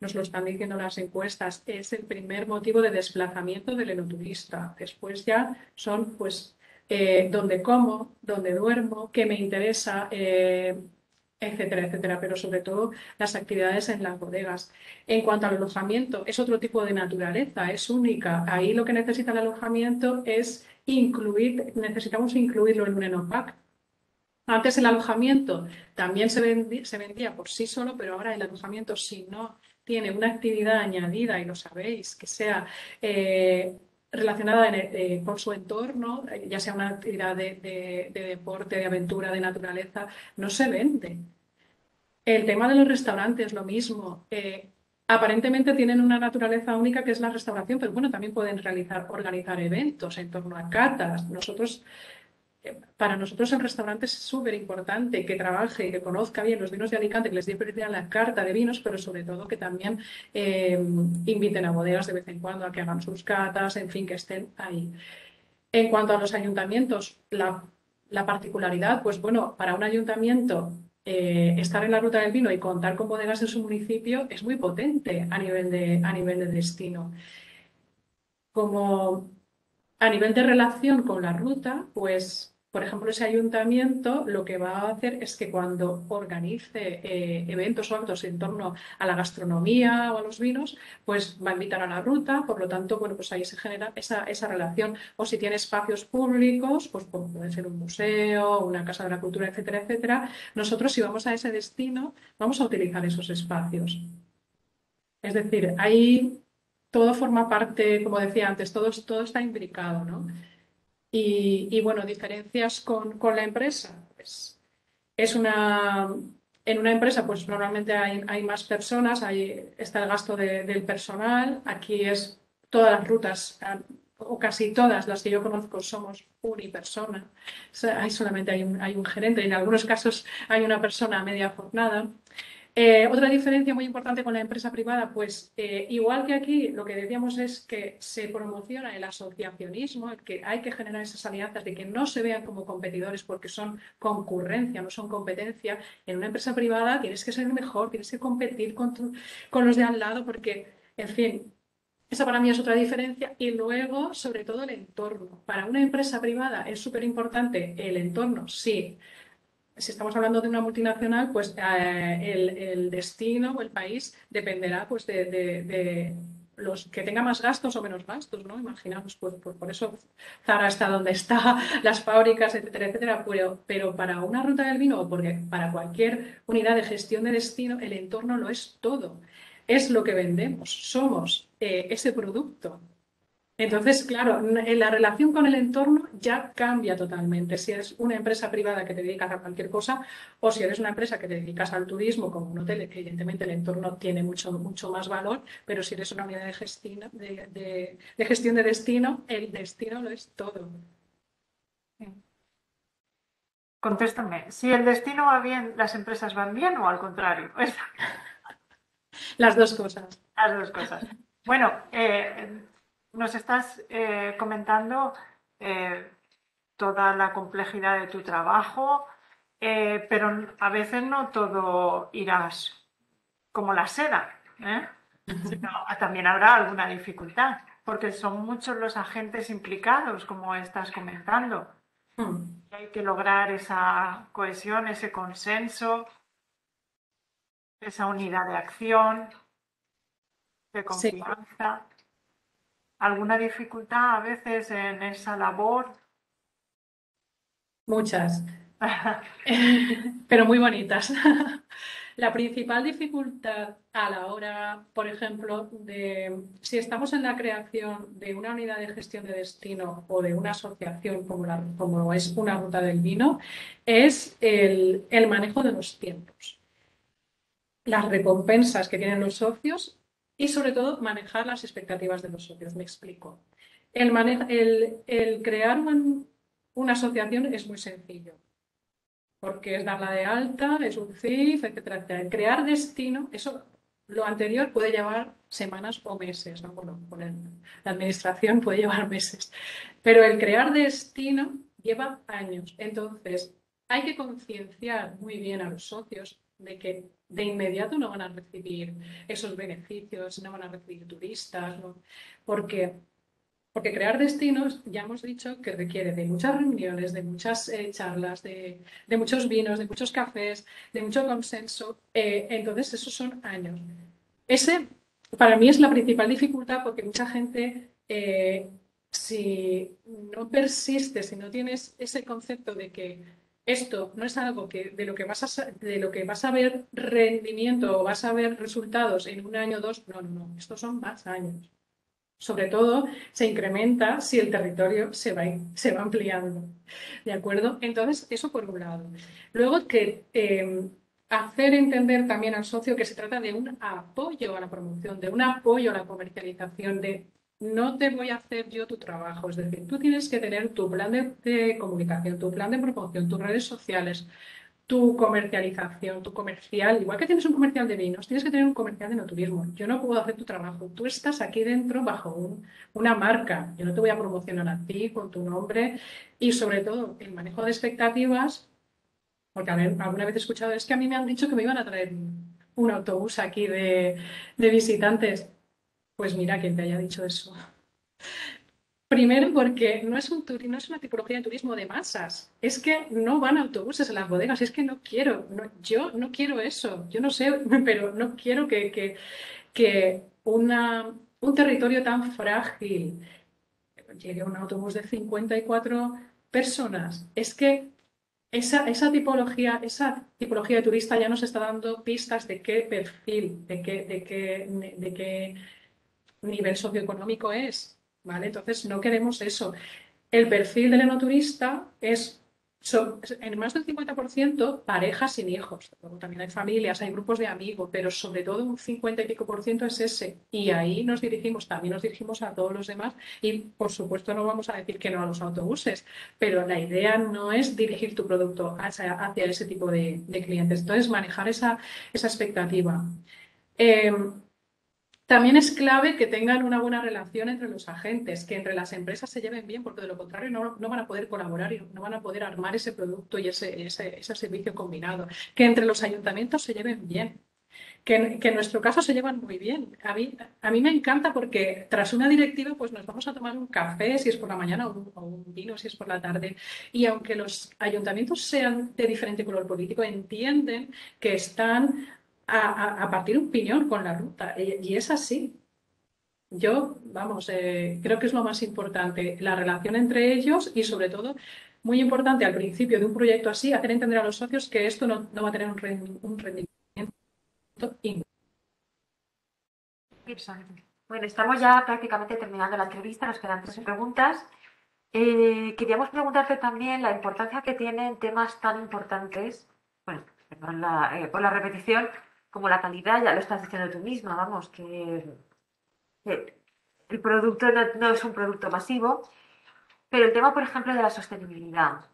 Speaker 3: nos lo están diciendo las encuestas, es el primer motivo de desplazamiento del enoturista. Después ya son pues eh, dónde como, dónde duermo, qué me interesa, eh, etcétera, etcétera, pero sobre todo las actividades en las bodegas. En cuanto al alojamiento, es otro tipo de naturaleza, es única. Ahí lo que necesita el alojamiento es incluir, necesitamos incluirlo en un enopac. Antes el alojamiento también se, vendía, por sí solo, pero ahora el alojamiento, si no tiene una actividad añadida, y lo sabéis, que sea eh, relacionada eh, con su entorno, ya sea una actividad de, deporte, de aventura, de naturaleza, no se vende. El tema de los restaurantes, lo mismo. Eh, aparentemente tienen una naturaleza única que es la restauración, pero bueno, también pueden realizar, organizar eventos en torno a catas. Nosotros para nosotros el restaurante es súper importante que trabaje, que conozca bien los vinos de Alicante, que les dé la carta de vinos, pero sobre todo que también eh, inviten a bodegas de vez en cuando a que hagan sus catas, en fin, que estén ahí. En cuanto a los ayuntamientos, la, particularidad, pues bueno, para un ayuntamiento eh, estar en la ruta del vino y contar con bodegas en su municipio es muy potente a nivel de, a nivel de destino. Como a nivel de relación con la ruta, pues por ejemplo, ese ayuntamiento lo que va a hacer es que cuando organice eh, eventos o actos en torno a la gastronomía o a los vinos, pues va a invitar a la ruta, por lo tanto, bueno, pues ahí se genera esa, relación. O si tiene espacios públicos, pues puede ser un museo, una casa de la cultura, etcétera, etcétera. Nosotros, si vamos a ese destino, vamos a utilizar esos espacios. Es decir, hay todo forma parte, como decía antes, todo, todo está imbricado, ¿no? Y, bueno, diferencias con, con la empresa, pues es una, en una empresa, pues normalmente hay, hay más personas, hay, está el gasto del personal, aquí es todas las rutas, o casi todas las que yo conozco somos unipersona. O hay solamente hay un, hay un gerente, y en algunos casos hay una persona a media jornada. Eh, otra diferencia muy importante con la empresa privada, pues eh, igual que aquí, lo que decíamos es que se promociona el asociacionismo, que hay que generar esas alianzas de que no se vean como competidores porque son concurrencia, no son competencia. En una empresa privada tienes que ser mejor, tienes que competir con, con los de al lado porque, en fin, esa para mí es otra diferencia. Y luego, sobre todo, el entorno. Para una empresa privada es súper importante el entorno, sí estamos hablando de una multinacional, pues eh, el, destino o el país dependerá pues, de, los que tenga más gastos o menos gastos, ¿no? Imaginamos, pues, pues, por eso Zara está donde está, las fábricas, etcétera, etcétera. Pero, pero para una ruta del vino o porque para cualquier unidad de gestión de destino, el entorno lo es todo. Es lo que vendemos, somos eh, ese producto. Entonces, claro, en la relación con el entorno ya cambia totalmente. Si eres una empresa privada que te dedicas a cualquier cosa o si eres una empresa que te dedicas al turismo como un hotel, evidentemente el entorno tiene mucho, mucho más valor, pero si eres una unidad de gestión de, gestión de destino, el destino lo es todo.
Speaker 2: Contéstame, si el destino va bien, ¿las empresas van bien o al contrario?
Speaker 3: Las dos cosas.
Speaker 2: Las dos cosas. Bueno, eh, nos estás eh, comentando eh, toda la complejidad de tu trabajo, eh, pero a veces no todo irás como la seda. también habrá alguna dificultad, porque son muchos los agentes implicados, como estás comentando. Hmm. Hay que lograr esa cohesión, ese consenso, esa unidad de acción, de confianza alguna dificultad a veces en esa labor?
Speaker 3: Muchas, pero muy bonitas. La principal dificultad a la hora, por ejemplo, de si estamos en la creación de una unidad de gestión de destino o de una asociación como, la, como es una ruta del vino, es el, el manejo de los tiempos. Las recompensas que tienen los socios y sobre todo manejar las expectativas de los socios. Me explico. El, crear una asociación es muy sencillo, porque es darla de alta, es un CIF, etcétera, El crear destino, eso lo anterior puede llevar semanas o meses, ¿no? Bueno, la administración puede llevar meses, pero el crear destino lleva años. Entonces, hay que concienciar muy bien a los socios de que de inmediato no van a recibir esos beneficios, no van a recibir turistas, porque, porque crear destinos, ya hemos dicho, que requiere de muchas reuniones, de muchas eh, charlas, de, muchos vinos, de muchos cafés, de mucho consenso. Eh, entonces, esos son años. Ese, para mí, es la principal dificultad porque mucha gente... Eh, si no persistes, si no tienes ese concepto de que esto no es algo que de lo que vas a de lo que vas a ver rendimiento o vas a ver resultados en un año o dos, no, no, no, estos son más años. Sobre todo se incrementa si el territorio se va, se va ampliando. ¿De acuerdo? Entonces, eso por un lado. Luego que em, hacer entender también al socio que se trata de un apoyo a la promoción, de un apoyo a la comercialización, de no te voy a hacer yo tu trabajo. Es decir, tú tienes que tener tu plan de, comunicación, tu plan de promoción, tus redes sociales, tu comercialización, tu comercial. Igual que tienes un comercial de vinos, tienes que tener un comercial de no turismo. Yo no puedo hacer tu trabajo. Tú estás aquí dentro bajo una marca. Yo no te voy a promocionar a ti con tu nombre y sobre todo el manejo de expectativas. Porque alguna vez he escuchado, es que a mí me han dicho que me iban a traer un autobús aquí de visitantes. Pues mira, quien te haya dicho eso. Primero porque no es, una tipología de turismo de masas, es que no van autobuses a las bodegas, es que no quiero, yo no quiero eso, yo no sé, pero no quiero que, que, una, un territorio tan frágil llegue un autobús de 54 personas. Es que esa, esa, tipología, esa tipología de turista ya nos está dando pistas de qué perfil, de qué, de qué, de qué nivel socioeconómico es, ¿vale? Entonces no queremos eso. El perfil del enoturista es en más del 50% parejas sin hijos. Luego también hay familias, hay grupos de amigos, pero sobre todo un 50 y pico por ciento es ese. Y ahí nos dirigimos, también nos dirigimos a todos los demás. Y por supuesto no vamos a decir que no a los autobuses, pero la idea no es dirigir tu producto hacia, ese tipo de, clientes. Entonces, manejar esa, esa expectativa. Eh, también es clave que tengan una buena relación entre los agentes, que entre las empresas se lleven bien, porque de lo contrario no, van a poder colaborar y no van a poder armar ese producto y ese, ese, servicio combinado. Que entre los ayuntamientos se lleven bien, que, en nuestro caso se llevan muy bien. A mí, a mí me encanta porque tras una directiva pues nos vamos a tomar un café si es por la mañana o un, vino si es por la tarde. Y aunque los ayuntamientos sean de diferente color político, entienden que están a, partir un piñón con la ruta. Y, es así. Yo, vamos, eh, creo que es lo más importante, la relación entre ellos y sobre todo, muy importante al principio de un proyecto así, hacer entender a los socios que esto no, va a tener un, rendimiento
Speaker 1: Bueno, estamos ya prácticamente terminando la entrevista, nos quedan tres preguntas. Eh, queríamos preguntarte también la importancia que tienen temas tan importantes, bueno, perdón eh, por la repetición, como la calidad, ya lo estás diciendo tú misma, vamos, que, el producto no, es un producto masivo, pero el tema, por ejemplo, de la sostenibilidad,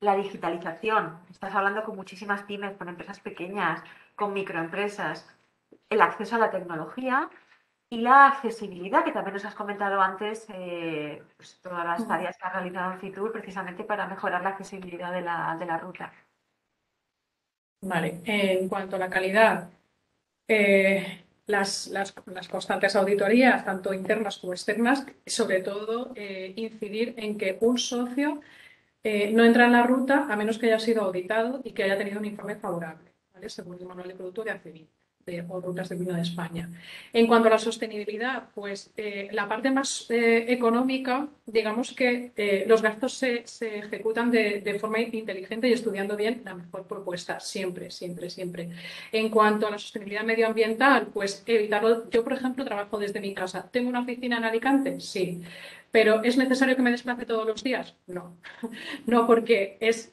Speaker 1: la digitalización, estás hablando con muchísimas pymes, con empresas pequeñas, con microempresas, el acceso a la tecnología y la accesibilidad, que también nos has comentado antes, eh, pues, todas las tareas que ha realizado el FITUR precisamente para mejorar la accesibilidad de la, de la ruta.
Speaker 3: Vale, en cuanto a la calidad, eh, las, las, constantes auditorías, tanto internas como externas, sobre todo eh, incidir en que un socio eh, no entra en la ruta a menos que haya sido auditado y que haya tenido un informe favorable, ¿vale? según el manual de producto de ACEBI o rutas de vino de España. En cuanto a la sostenibilidad, pues eh, la parte más eh, económica, digamos que eh, los gastos se, se ejecutan de, de, forma inteligente y estudiando bien la mejor propuesta, siempre, siempre, siempre. En cuanto a la sostenibilidad medioambiental, pues evitarlo. Yo, por ejemplo, trabajo desde mi casa. ¿Tengo una oficina en Alicante? Sí. ¿Pero es necesario que me desplace todos los días? No, no porque es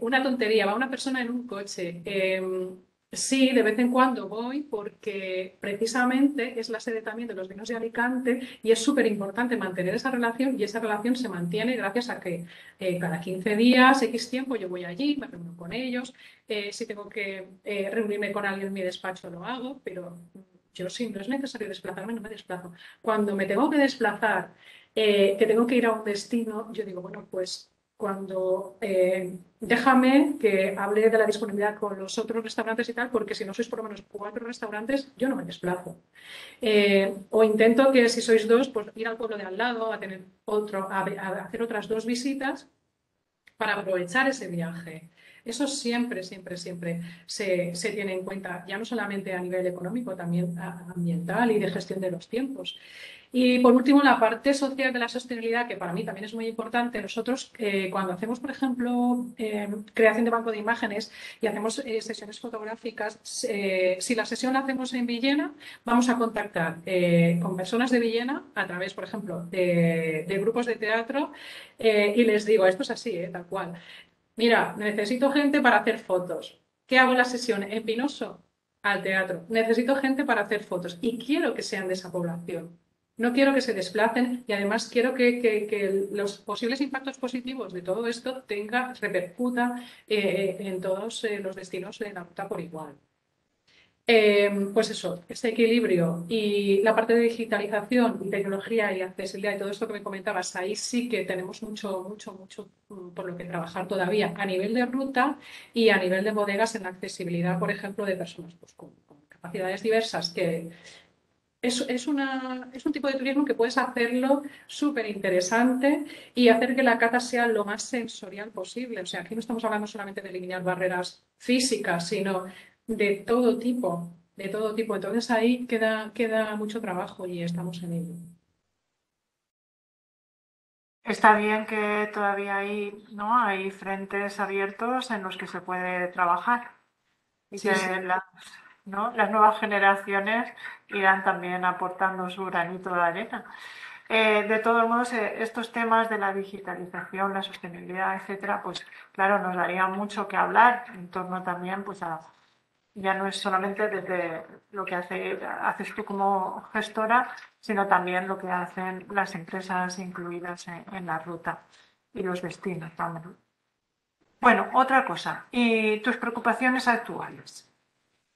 Speaker 3: una tontería. Va una persona en un coche em, Sí, de vez en cuando voy porque precisamente es la sede también de los vinos de Alicante y es súper importante mantener esa relación y esa relación se mantiene gracias a que eh, cada 15 días, X tiempo, yo voy allí, me reúno con ellos. Eh, si tengo que eh, reunirme con alguien en mi despacho lo hago, pero yo sí, no es necesario desplazarme, no me desplazo. Cuando me tengo que desplazar, que tengo que ir a un destino, yo digo, bueno, pues cuando eh, déjame que hable de la disponibilidad con los otros restaurantes y tal, porque si no sois por lo menos cuatro restaurantes, yo no me desplazo. Eh, o intento que si sois dos, pues ir al pueblo de al lado, a tener otro, a, hacer otras dos visitas para aprovechar ese viaje. Eso siempre, siempre, siempre se, se, tiene en cuenta, ya no solamente a nivel económico, también ambiental y de gestión de los tiempos. Y por último, la parte social de la sostenibilidad, que para mí también es muy importante. Nosotros, eh, cuando hacemos, por ejemplo, eh, creación de banco de imágenes y hacemos eh, sesiones fotográficas, si la sesión la hacemos en Villena, vamos a contactar con personas de Villena a través, por ejemplo, de, de grupos de teatro y les digo, esto es así, tal cual. Mira, necesito gente para hacer fotos. ¿Qué hago en la sesión? En Pinoso, al teatro. Necesito gente para hacer fotos y quiero que sean de esa población. No quiero que se desplacen y además quiero que, los posibles impactos positivos de todo esto tenga, repercuta eh, en todos eh, los destinos de la ruta por igual. Pues eso, ese equilibrio y la parte de digitalización tecnología y accesibilidad y todo esto que me comentabas, ahí sí que tenemos mucho, mucho, mucho mm, por lo que trabajar todavía a nivel de ruta y a nivel de bodegas en la accesibilidad, por ejemplo, de personas pues, con capacidades diversas que, es, es, una, es un tipo de turismo que puedes hacerlo súper interesante y hacer que la cata sea lo más sensorial posible. O sea, aquí no estamos hablando solamente de eliminar barreras físicas, sino de todo tipo, de todo tipo. Entonces ahí queda, queda mucho trabajo y estamos en ello.
Speaker 2: Está bien que todavía hay, ¿no? hay frentes abiertos en los que se puede trabajar y que ¿no? Las nuevas generaciones irán también aportando su granito de arena. Eh, de todos modos, eh, estos temas de la digitalización, la sostenibilidad, etcétera, pues claro, nos daría mucho que hablar en torno también pues a ya no es solamente desde lo que hace, haces tú como gestora, sino también lo que hacen las empresas incluidas en, la ruta y los destinos. Bueno, otra cosa, y tus preocupaciones actuales.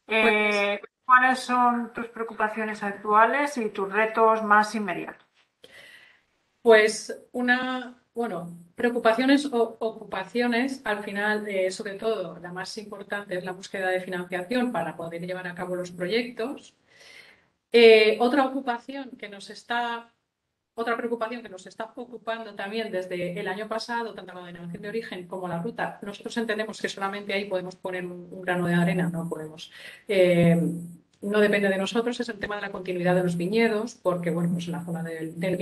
Speaker 2: Eh, pues ¿Cuáles son tus preocupaciones actuales y tus retos más inmediatos?
Speaker 3: Pues una, bueno, preocupaciones o ocupaciones, al final, eh, sobre todo, la más importante es la búsqueda de financiación para poder llevar a cabo los proyectos. Eh, otra ocupación que nos está, otra preocupación que nos está ocupando también desde el año pasado, tanto la denominación de origen como la ruta, nosotros entendemos que solamente ahí podemos poner un, grano de arena, no podemos. Eh, no depende de nosotros, es el tema de la continuidad de los viñedos, porque bueno, pues en la zona del, del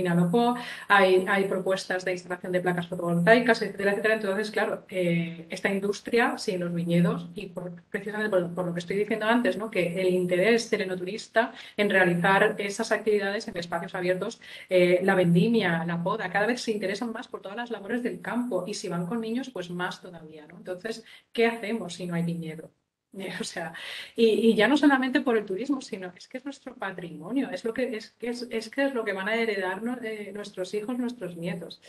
Speaker 3: hay, hay propuestas de instalación de placas fotovoltaicas, etcétera, etcétera. Entonces, claro, eh, esta industria sin los viñedos y precisamente por, lo que estoy diciendo antes, ¿no? que el interés del enoturista en realizar esas actividades en espacios abiertos, eh, la vendimia, la poda, cada vez se interesan más por todas las labores del campo y si van con niños, pues más todavía. Entonces, ¿qué hacemos si no hay viñedo? O sea, y, ya no solamente por el turismo, sino es que es nuestro patrimonio, es lo que es, que es, es que es lo que van a heredarnos eh, nuestros hijos, nuestros nietos.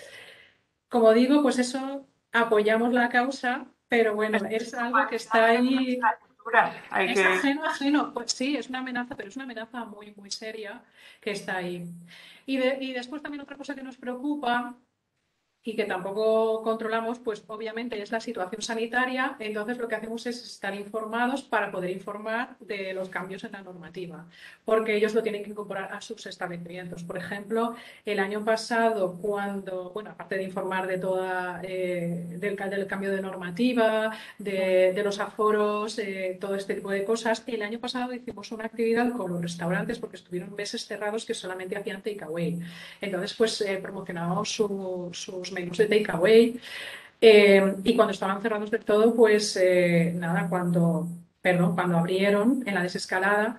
Speaker 3: Como digo, pues eso apoyamos la causa, pero bueno, es algo que está ahí. Es ajeno, ajeno. Pues sí, es una amenaza, pero es una amenaza muy, muy seria que está ahí. Y, y después también otra cosa que nos preocupa y que tampoco controlamos, pues obviamente es la situación sanitaria, entonces lo que hacemos es estar informados para poder informar de los cambios en la normativa, porque ellos lo tienen que incorporar a sus establecimientos. Por ejemplo, el año pasado, cuando, bueno, aparte de informar de toda, eh, del, cambio de normativa, de, de los aforos, eh, todo este tipo de cosas, el año pasado hicimos una actividad con los restaurantes porque estuvieron meses cerrados que solamente hacían takeaway. Entonces, pues eh, promocionábamos sus menús de takeaway. Eh, y cuando estaban cerrados del todo, pues eh, nada, cuando, perdón, cuando abrieron en la desescalada,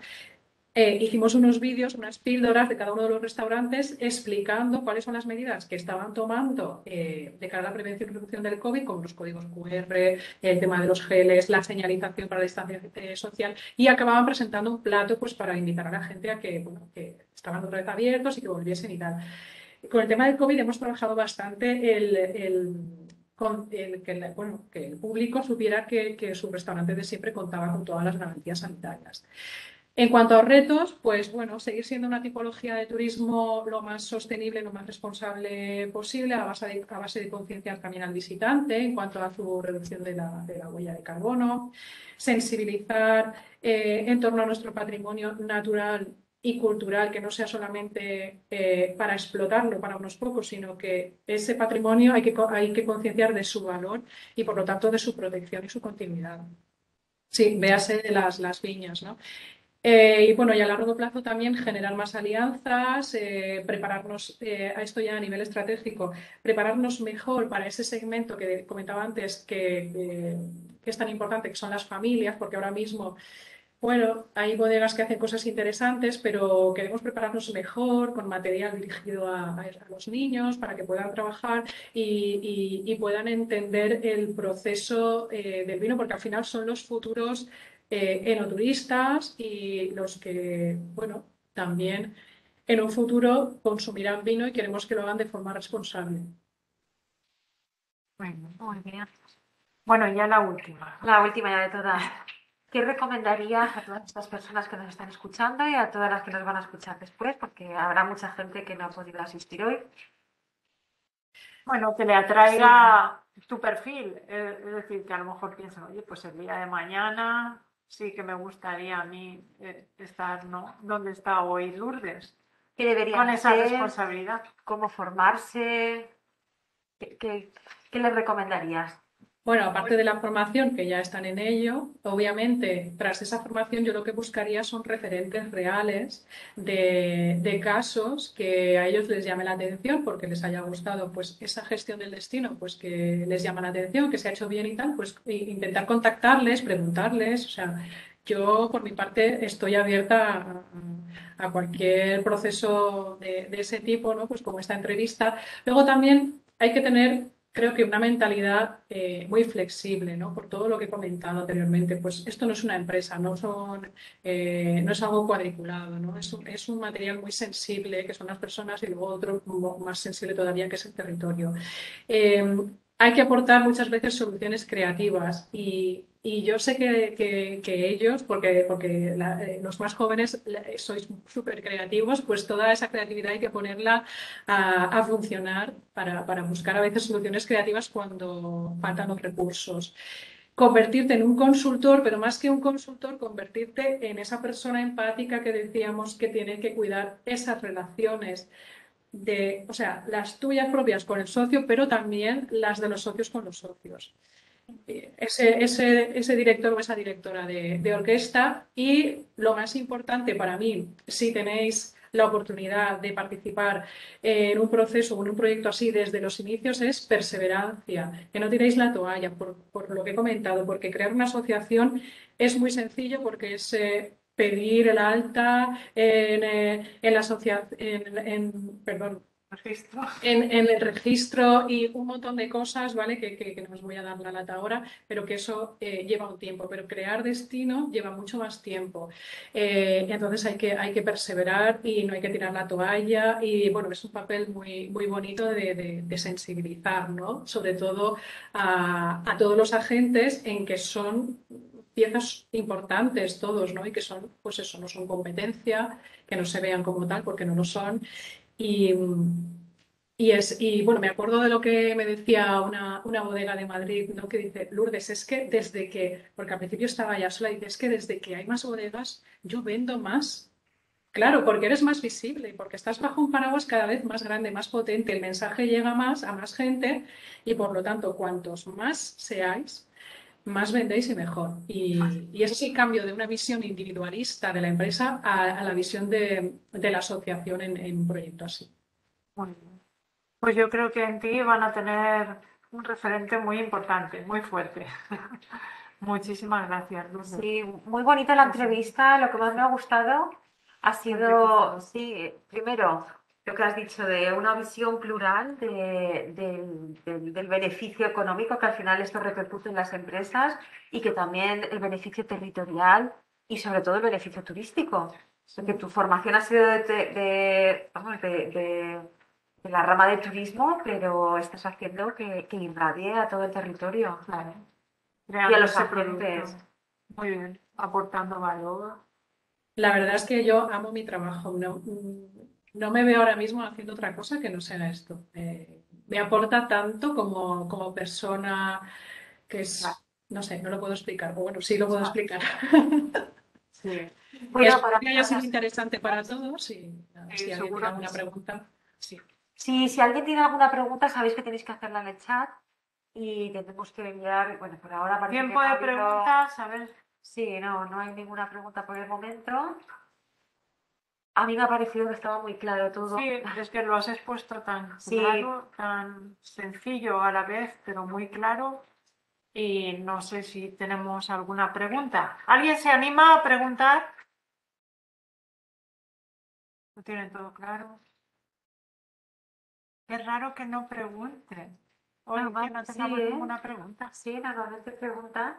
Speaker 3: eh, hicimos unos vídeos, unas píldoras de cada uno de los restaurantes explicando cuáles son las medidas que estaban tomando de cara a la prevención y reducción del COVID, como los códigos QR, el tema de los geles, la señalización para la distancia social, y acababan presentando un plato pues, para invitar a la gente a que, que estaban otra vez abiertos y que volviesen y tal. Con el tema del COVID hemos trabajado bastante el, que, el público supiera que, su restaurante de siempre contaba con todas las garantías sanitarias. En cuanto a retos, pues bueno, seguir siendo una tipología de turismo lo más sostenible, lo más responsable posible, a base de, a concienciar también al visitante en cuanto a su reducción de la, de la huella de carbono, sensibilizar eh, en torno a nuestro patrimonio natural y cultural, que no sea solamente eh, para explotarlo para unos pocos, sino que ese patrimonio hay que, hay que concienciar de su valor y por lo tanto de su protección y su continuidad. Sí, véase las, las viñas, ¿no? Eh, y bueno, y a largo plazo también generar más alianzas, eh, prepararnos a esto ya a nivel estratégico, prepararnos mejor para ese segmento que comentaba antes que, que es tan importante, que son las familias, porque ahora mismo bueno, hay bodegas que hacen cosas interesantes, pero queremos prepararnos mejor con material dirigido a, los niños para que puedan trabajar y, puedan entender el proceso eh, del vino, porque al final son los futuros eh, enoturistas y los que, bueno, también en un futuro consumirán vino y queremos que lo hagan de forma responsable.
Speaker 2: Bueno, muy bien. Bueno, ya la última.
Speaker 1: La última ya de todas. ¿Qué recomendarías a todas estas personas que nos están escuchando y a todas las que nos van a escuchar después? Porque habrá mucha gente que no ha podido asistir hoy.
Speaker 2: Bueno, que le atraiga tu perfil. Es decir, que a lo mejor piensan, oye, pues el día de mañana sí que me gustaría a mí eh, estar, ¿no? ¿Dónde está hoy Lourdes?
Speaker 1: ¿Qué debería
Speaker 2: Con esa responsabilidad.
Speaker 1: ¿Cómo formarse? ¿Qué, qué, qué les recomendarías?
Speaker 3: Bueno, aparte de la formación, que ya están en ello, obviamente, tras esa formación yo lo que buscaría son referentes reales de, casos que a ellos les llame la atención porque les haya gustado pues esa gestión del destino, pues que les llama la atención, que se ha hecho bien y tal, pues intentar contactarles, preguntarles, o sea, yo, por mi parte, estoy abierta a, cualquier proceso de, de, ese tipo, ¿no? Pues como esta entrevista. Luego también hay que tener creo que una mentalidad eh, muy flexible. Por todo lo que he comentado anteriormente. Pues esto no es una empresa, no, son, eh, no es algo cuadriculado, ¿no? Es un, es un, material muy sensible, que son las personas, y luego otro más sensible todavía, que es el territorio. Eh, hay que aportar muchas veces soluciones creativas y, y yo sé que, que, ellos, porque, porque eh, los más jóvenes sois súper creativos, pues toda esa creatividad hay que ponerla a, a funcionar para, para, buscar a veces soluciones creativas cuando faltan los recursos. Convertirte en un consultor, pero más que un consultor, convertirte en esa persona empática que decíamos que tiene que cuidar esas relaciones de, o sea, las tuyas propias con el socio, pero también las de los socios con los socios. Ese, ese, ese, director o esa directora de, de, orquesta. Y lo más importante para mí, si tenéis la oportunidad de participar en un proceso o en un proyecto así desde los inicios es perseverancia, que no tiréis la toalla por, por lo que he comentado, porque crear una asociación es muy sencillo porque es eh, pedir el alta en, eh, en la asociación, en, en, perdón, en, el registro y un montón de cosas, ¿vale? Que, que, no os voy a dar la lata ahora, pero que eso eh, lleva un tiempo. Pero crear destino lleva mucho más tiempo. Eh, entonces hay que, hay que perseverar y no hay que tirar la toalla. Y bueno, es un papel muy, muy bonito de, de, sensibilizar, ¿no? Sobre todo a, a todos los agentes en que son piezas importantes todos, ¿no? Y que son, pues eso, no son competencia, que no se vean como tal porque no lo son y, y, es, y bueno, me acuerdo de lo que me decía una, una bodega de Madrid, ¿no? que dice, Lourdes, es que desde que, porque al principio estaba ya sola, dice, es que desde que hay más bodegas, yo vendo más. Claro, porque eres más visible, porque estás bajo un paraguas cada vez más grande, más potente, el mensaje llega más a más gente y por lo tanto, cuantos más seáis, más vendéis y mejor. Y, y ese es el cambio de una visión individualista de la empresa a, la visión de, la asociación en, un proyecto así.
Speaker 2: Pues yo creo que en ti van a tener un referente muy importante, muy fuerte. Muchísimas gracias,
Speaker 1: Sí, muy bonita la entrevista. Lo que más me ha gustado ha sido, sí, primero, lo que has dicho de una visión plural del beneficio económico, que al final esto repercute en las empresas y que también el beneficio territorial y sobre todo el beneficio turístico. Porque tu formación ha sido de, la rama de turismo, pero estás haciendo que, que irradie a todo el territorio. Y a los agentes.
Speaker 2: Muy bien, aportando valor.
Speaker 3: La verdad es que yo amo mi trabajo. ¿no? No me veo ahora mismo haciendo otra cosa que no sea esto. me aporta tanto como, como persona que es, no sé, no lo puedo explicar. bueno, sí lo puedo explicar. Sí. Bueno, para que haya sido interesante para todos y si alguien tiene alguna pregunta, sí.
Speaker 1: sí. Si alguien tiene alguna pregunta, sabéis que tenéis que hacerla en el chat y tenemos que enviar, bueno, por ahora...
Speaker 2: Tiempo de preguntas, a ver.
Speaker 1: Sí, no, no hay ninguna pregunta por el momento. A mí me ha parecido que estaba muy claro todo.
Speaker 2: Sí, es que lo has expuesto tan claro, tan sencillo a la vez, pero muy claro. Y no sé si tenemos alguna pregunta. ¿Alguien se anima a preguntar? ¿Lo tienen todo claro? Es raro que no pregunten. O no, que no tengamos ¿eh? ninguna pregunta.
Speaker 1: Sí, normalmente preguntan.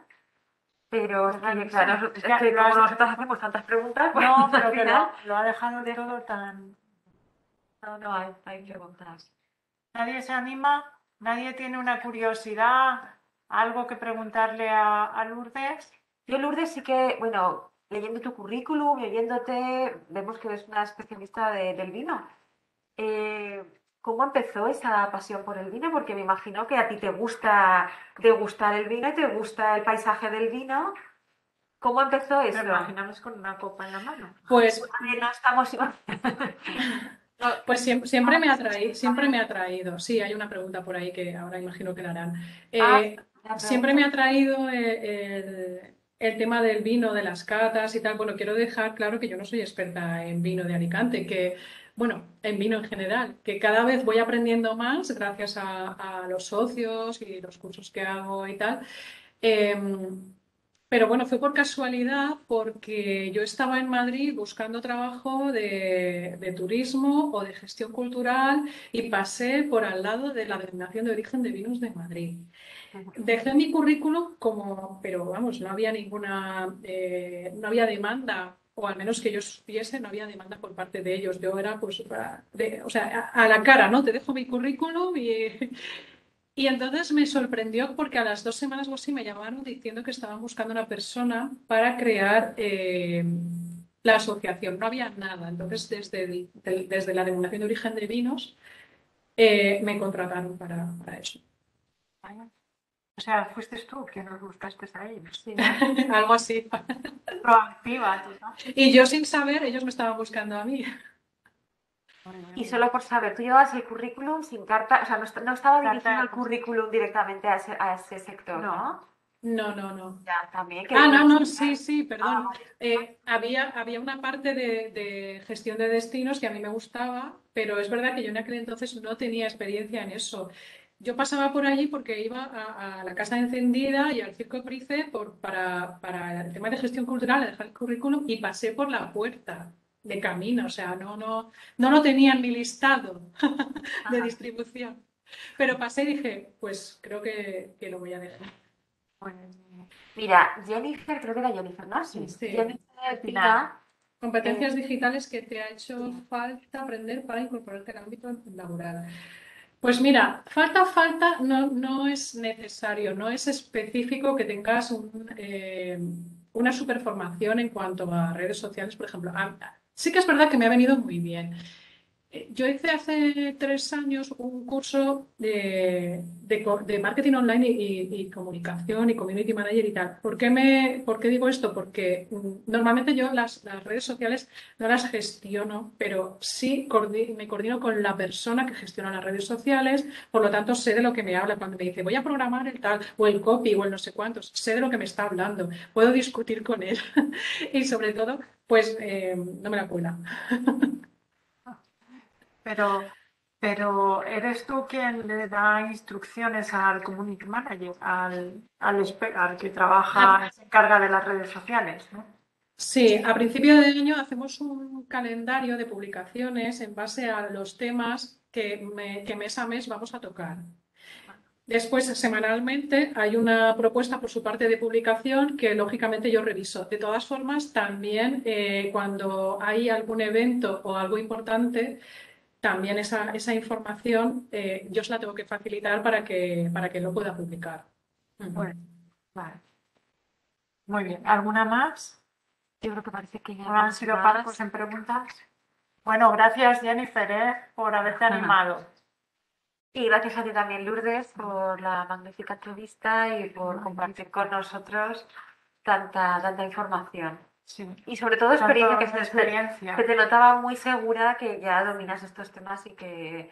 Speaker 1: Pero es que, claro, es que como nosotros hacemos tantas preguntas,
Speaker 2: pues, no, pero que lo, ha dejado de todo tan.
Speaker 1: No, no hay, hay preguntas.
Speaker 2: ¿Nadie se anima? ¿Nadie tiene una curiosidad? ¿Algo que preguntarle a, a Lourdes?
Speaker 1: Yo, Lourdes, sí que, bueno, leyendo tu currículum, leyéndote, vemos que eres una especialista de, del vino. Eh, ¿Cómo empezó esa pasión por el vino? Porque me imagino que a ti te gusta degustar el vino y te gusta el paisaje del vino. ¿Cómo empezó eso?
Speaker 2: Me imaginamos con una copa en la mano.
Speaker 3: Pues
Speaker 1: no estamos.
Speaker 3: pues siempre, siempre, me ha traído, siempre me ha traído. Sí, hay una pregunta por ahí que ahora imagino que la harán. Eh, ah, siempre me ha traído eh, el, el, tema del vino, de las catas y tal. Bueno, quiero dejar claro que yo no soy experta en vino de Alicante, que bueno, en vino en general, que cada vez voy aprendiendo más gracias a, los socios y los cursos que hago y tal. Em, Pero bueno, fue por casualidad porque yo estaba en Madrid buscando trabajo de, de turismo o de gestión cultural y pasé por al lado de la denominación de origen de vinos de Madrid. Dejé mi currículum como, pero vamos, no había ninguna, eh, no había demanda, o al menos que yo supiese, no había demanda por parte de ellos. Yo era, pues, o sea, a, la cara, ¿no? Te dejo mi currículum y, y entonces me sorprendió porque a las dos semanas o me llamaron diciendo que estaban buscando una persona para crear eh, la asociación. No había nada. Entonces, desde, desde la denominación de origen de vinos, eh, me contrataron para, para eso.
Speaker 2: O sea, fuiste tú quien los buscaste a ellos.
Speaker 1: Sí.
Speaker 3: Algo así.
Speaker 2: Proactiva, tú, ¿no?
Speaker 3: Y yo sin saber, ellos me estaban buscando a mí.
Speaker 1: Y solo por saber, tú llevabas el currículum sin carta, o sea, no, est- no estaba
Speaker 2: Carta
Speaker 1: dirigiendo el currículum directamente a ese, a ese sector, ¿no?
Speaker 3: No, no, no.
Speaker 1: Ya, también.
Speaker 3: Ah, no, no, sí, sí, perdón.
Speaker 1: Ah,
Speaker 3: Eh, había, había una parte de, de gestión de destinos que a mí me gustaba, pero es verdad que yo en aquel entonces no tenía experiencia en eso. Yo pasaba por allí porque iba a, a la Casa Encendida y al Circo Price por, para, para el tema de gestión cultural, a dejar el currículum y pasé por la puerta de camino, o sea, no, no, no lo tenía en mi listado de distribución. Pero pasé y dije, pues creo que, que lo voy a dejar.
Speaker 2: Pues,
Speaker 1: Mira, Jennifer, creo que era Jennifer, ¿no? Sí.
Speaker 3: Sí.
Speaker 1: Jennifer. Pina,
Speaker 3: Competencias digitales que te ha hecho falta aprender para incorporarte al ámbito laboral. Pues mira, falta, falta, no, no es necesario, no es específico que tengas un, eh, una superformación en cuanto a redes sociales, por ejemplo. Sí que es verdad que me ha venido muy bien. Eh, Yo hice hace tres años un curso de, marketing online y, comunicación y community manager y tal. ¿Por qué me, por qué digo esto? Porque mm, normalmente yo las, redes sociales no las gestiono, pero sí me coordino con la persona que gestiona las redes sociales, por lo tanto sé de lo que me habla cuando me dice voy a programar el tal o el copy o el no sé cuántos, sé de lo que me está hablando, puedo discutir con él y sobre todo, pues eh, no me la cuela.
Speaker 2: Pero, pero eres tú quien le da instrucciones al community manager, al, al, al que trabaja, se encarga de las redes sociales, ¿no?
Speaker 3: Sí, a principio de año hacemos un calendario de publicaciones en base a los temas que, me- que mes a mes vamos a tocar. Después, semanalmente, hay una propuesta por su parte de publicación que lógicamente yo reviso. De todas formas, también eh, cuando hay algún evento o algo importante, también esa, esa información eh, yo se la tengo que facilitar para que, para que lo pueda publicar.
Speaker 2: Bueno, vale. Muy bien. ¿Alguna más?
Speaker 1: yo creo que parece que ya
Speaker 2: ¿No han sido parcos en preguntas? Bueno, gracias Jennifer, ¿eh? por haberte
Speaker 3: Ajá.
Speaker 2: animado.
Speaker 1: Y gracias a ti también, Lourdes, por la magnífica entrevista y por compartir con nosotros tanta, tanta información.
Speaker 2: Sí.
Speaker 1: Y sobre todo experiencia, que
Speaker 2: experiencia.
Speaker 1: que te notaba muy segura que ya dominas estos temas y que,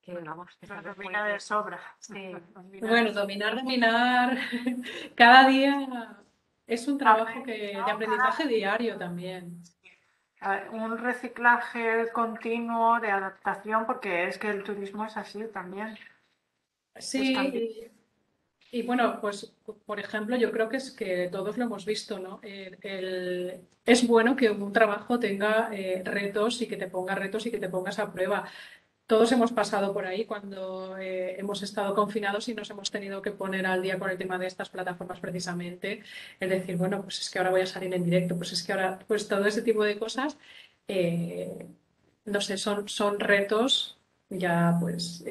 Speaker 1: que vamos, que sabes muy
Speaker 2: domina de
Speaker 1: bien.
Speaker 2: sobra.
Speaker 1: Sí.
Speaker 2: Domina
Speaker 3: Bueno, dominar, dominar. Cada día es un trabajo que,
Speaker 2: ¿no?
Speaker 3: de aprendizaje diario también.
Speaker 2: Un reciclaje continuo de adaptación, porque es que el turismo es así también.
Speaker 3: Sí,
Speaker 2: Pues
Speaker 3: y, bueno, pues por ejemplo, yo creo que es que todos lo hemos visto, ¿no? El- el- es bueno que un trabajo tenga eh, retos y que te ponga retos y que te pongas a prueba. Todos hemos pasado por ahí cuando eh, hemos estado confinados y nos hemos tenido que poner al día con el tema de estas plataformas precisamente. Es decir, bueno, pues es que ahora voy a salir en directo, pues es que ahora, pues todo ese tipo de cosas, eh, no sé, son, son retos ya pues...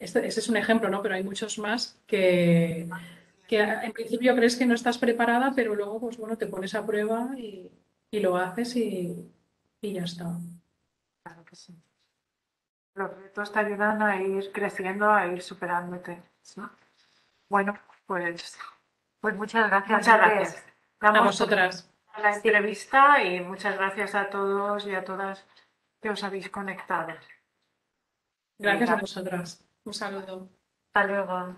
Speaker 3: este, ese es un ejemplo, ¿no? Pero hay muchos más que, que en principio crees que no estás preparada, pero luego, pues bueno, te pones a prueba y, y lo haces y, y ya está.
Speaker 2: Claro que sí. Los retos te ayudan a ir creciendo, a ir superándote. ¿sí? Bueno, pues
Speaker 1: Pues muchas gracias.
Speaker 2: muchas gracias.
Speaker 3: A vosotras.
Speaker 2: por la entrevista y muchas gracias a todos y a todas que os habéis conectado.
Speaker 3: Gracias a vosotras. Un saludo.
Speaker 1: Hasta luego.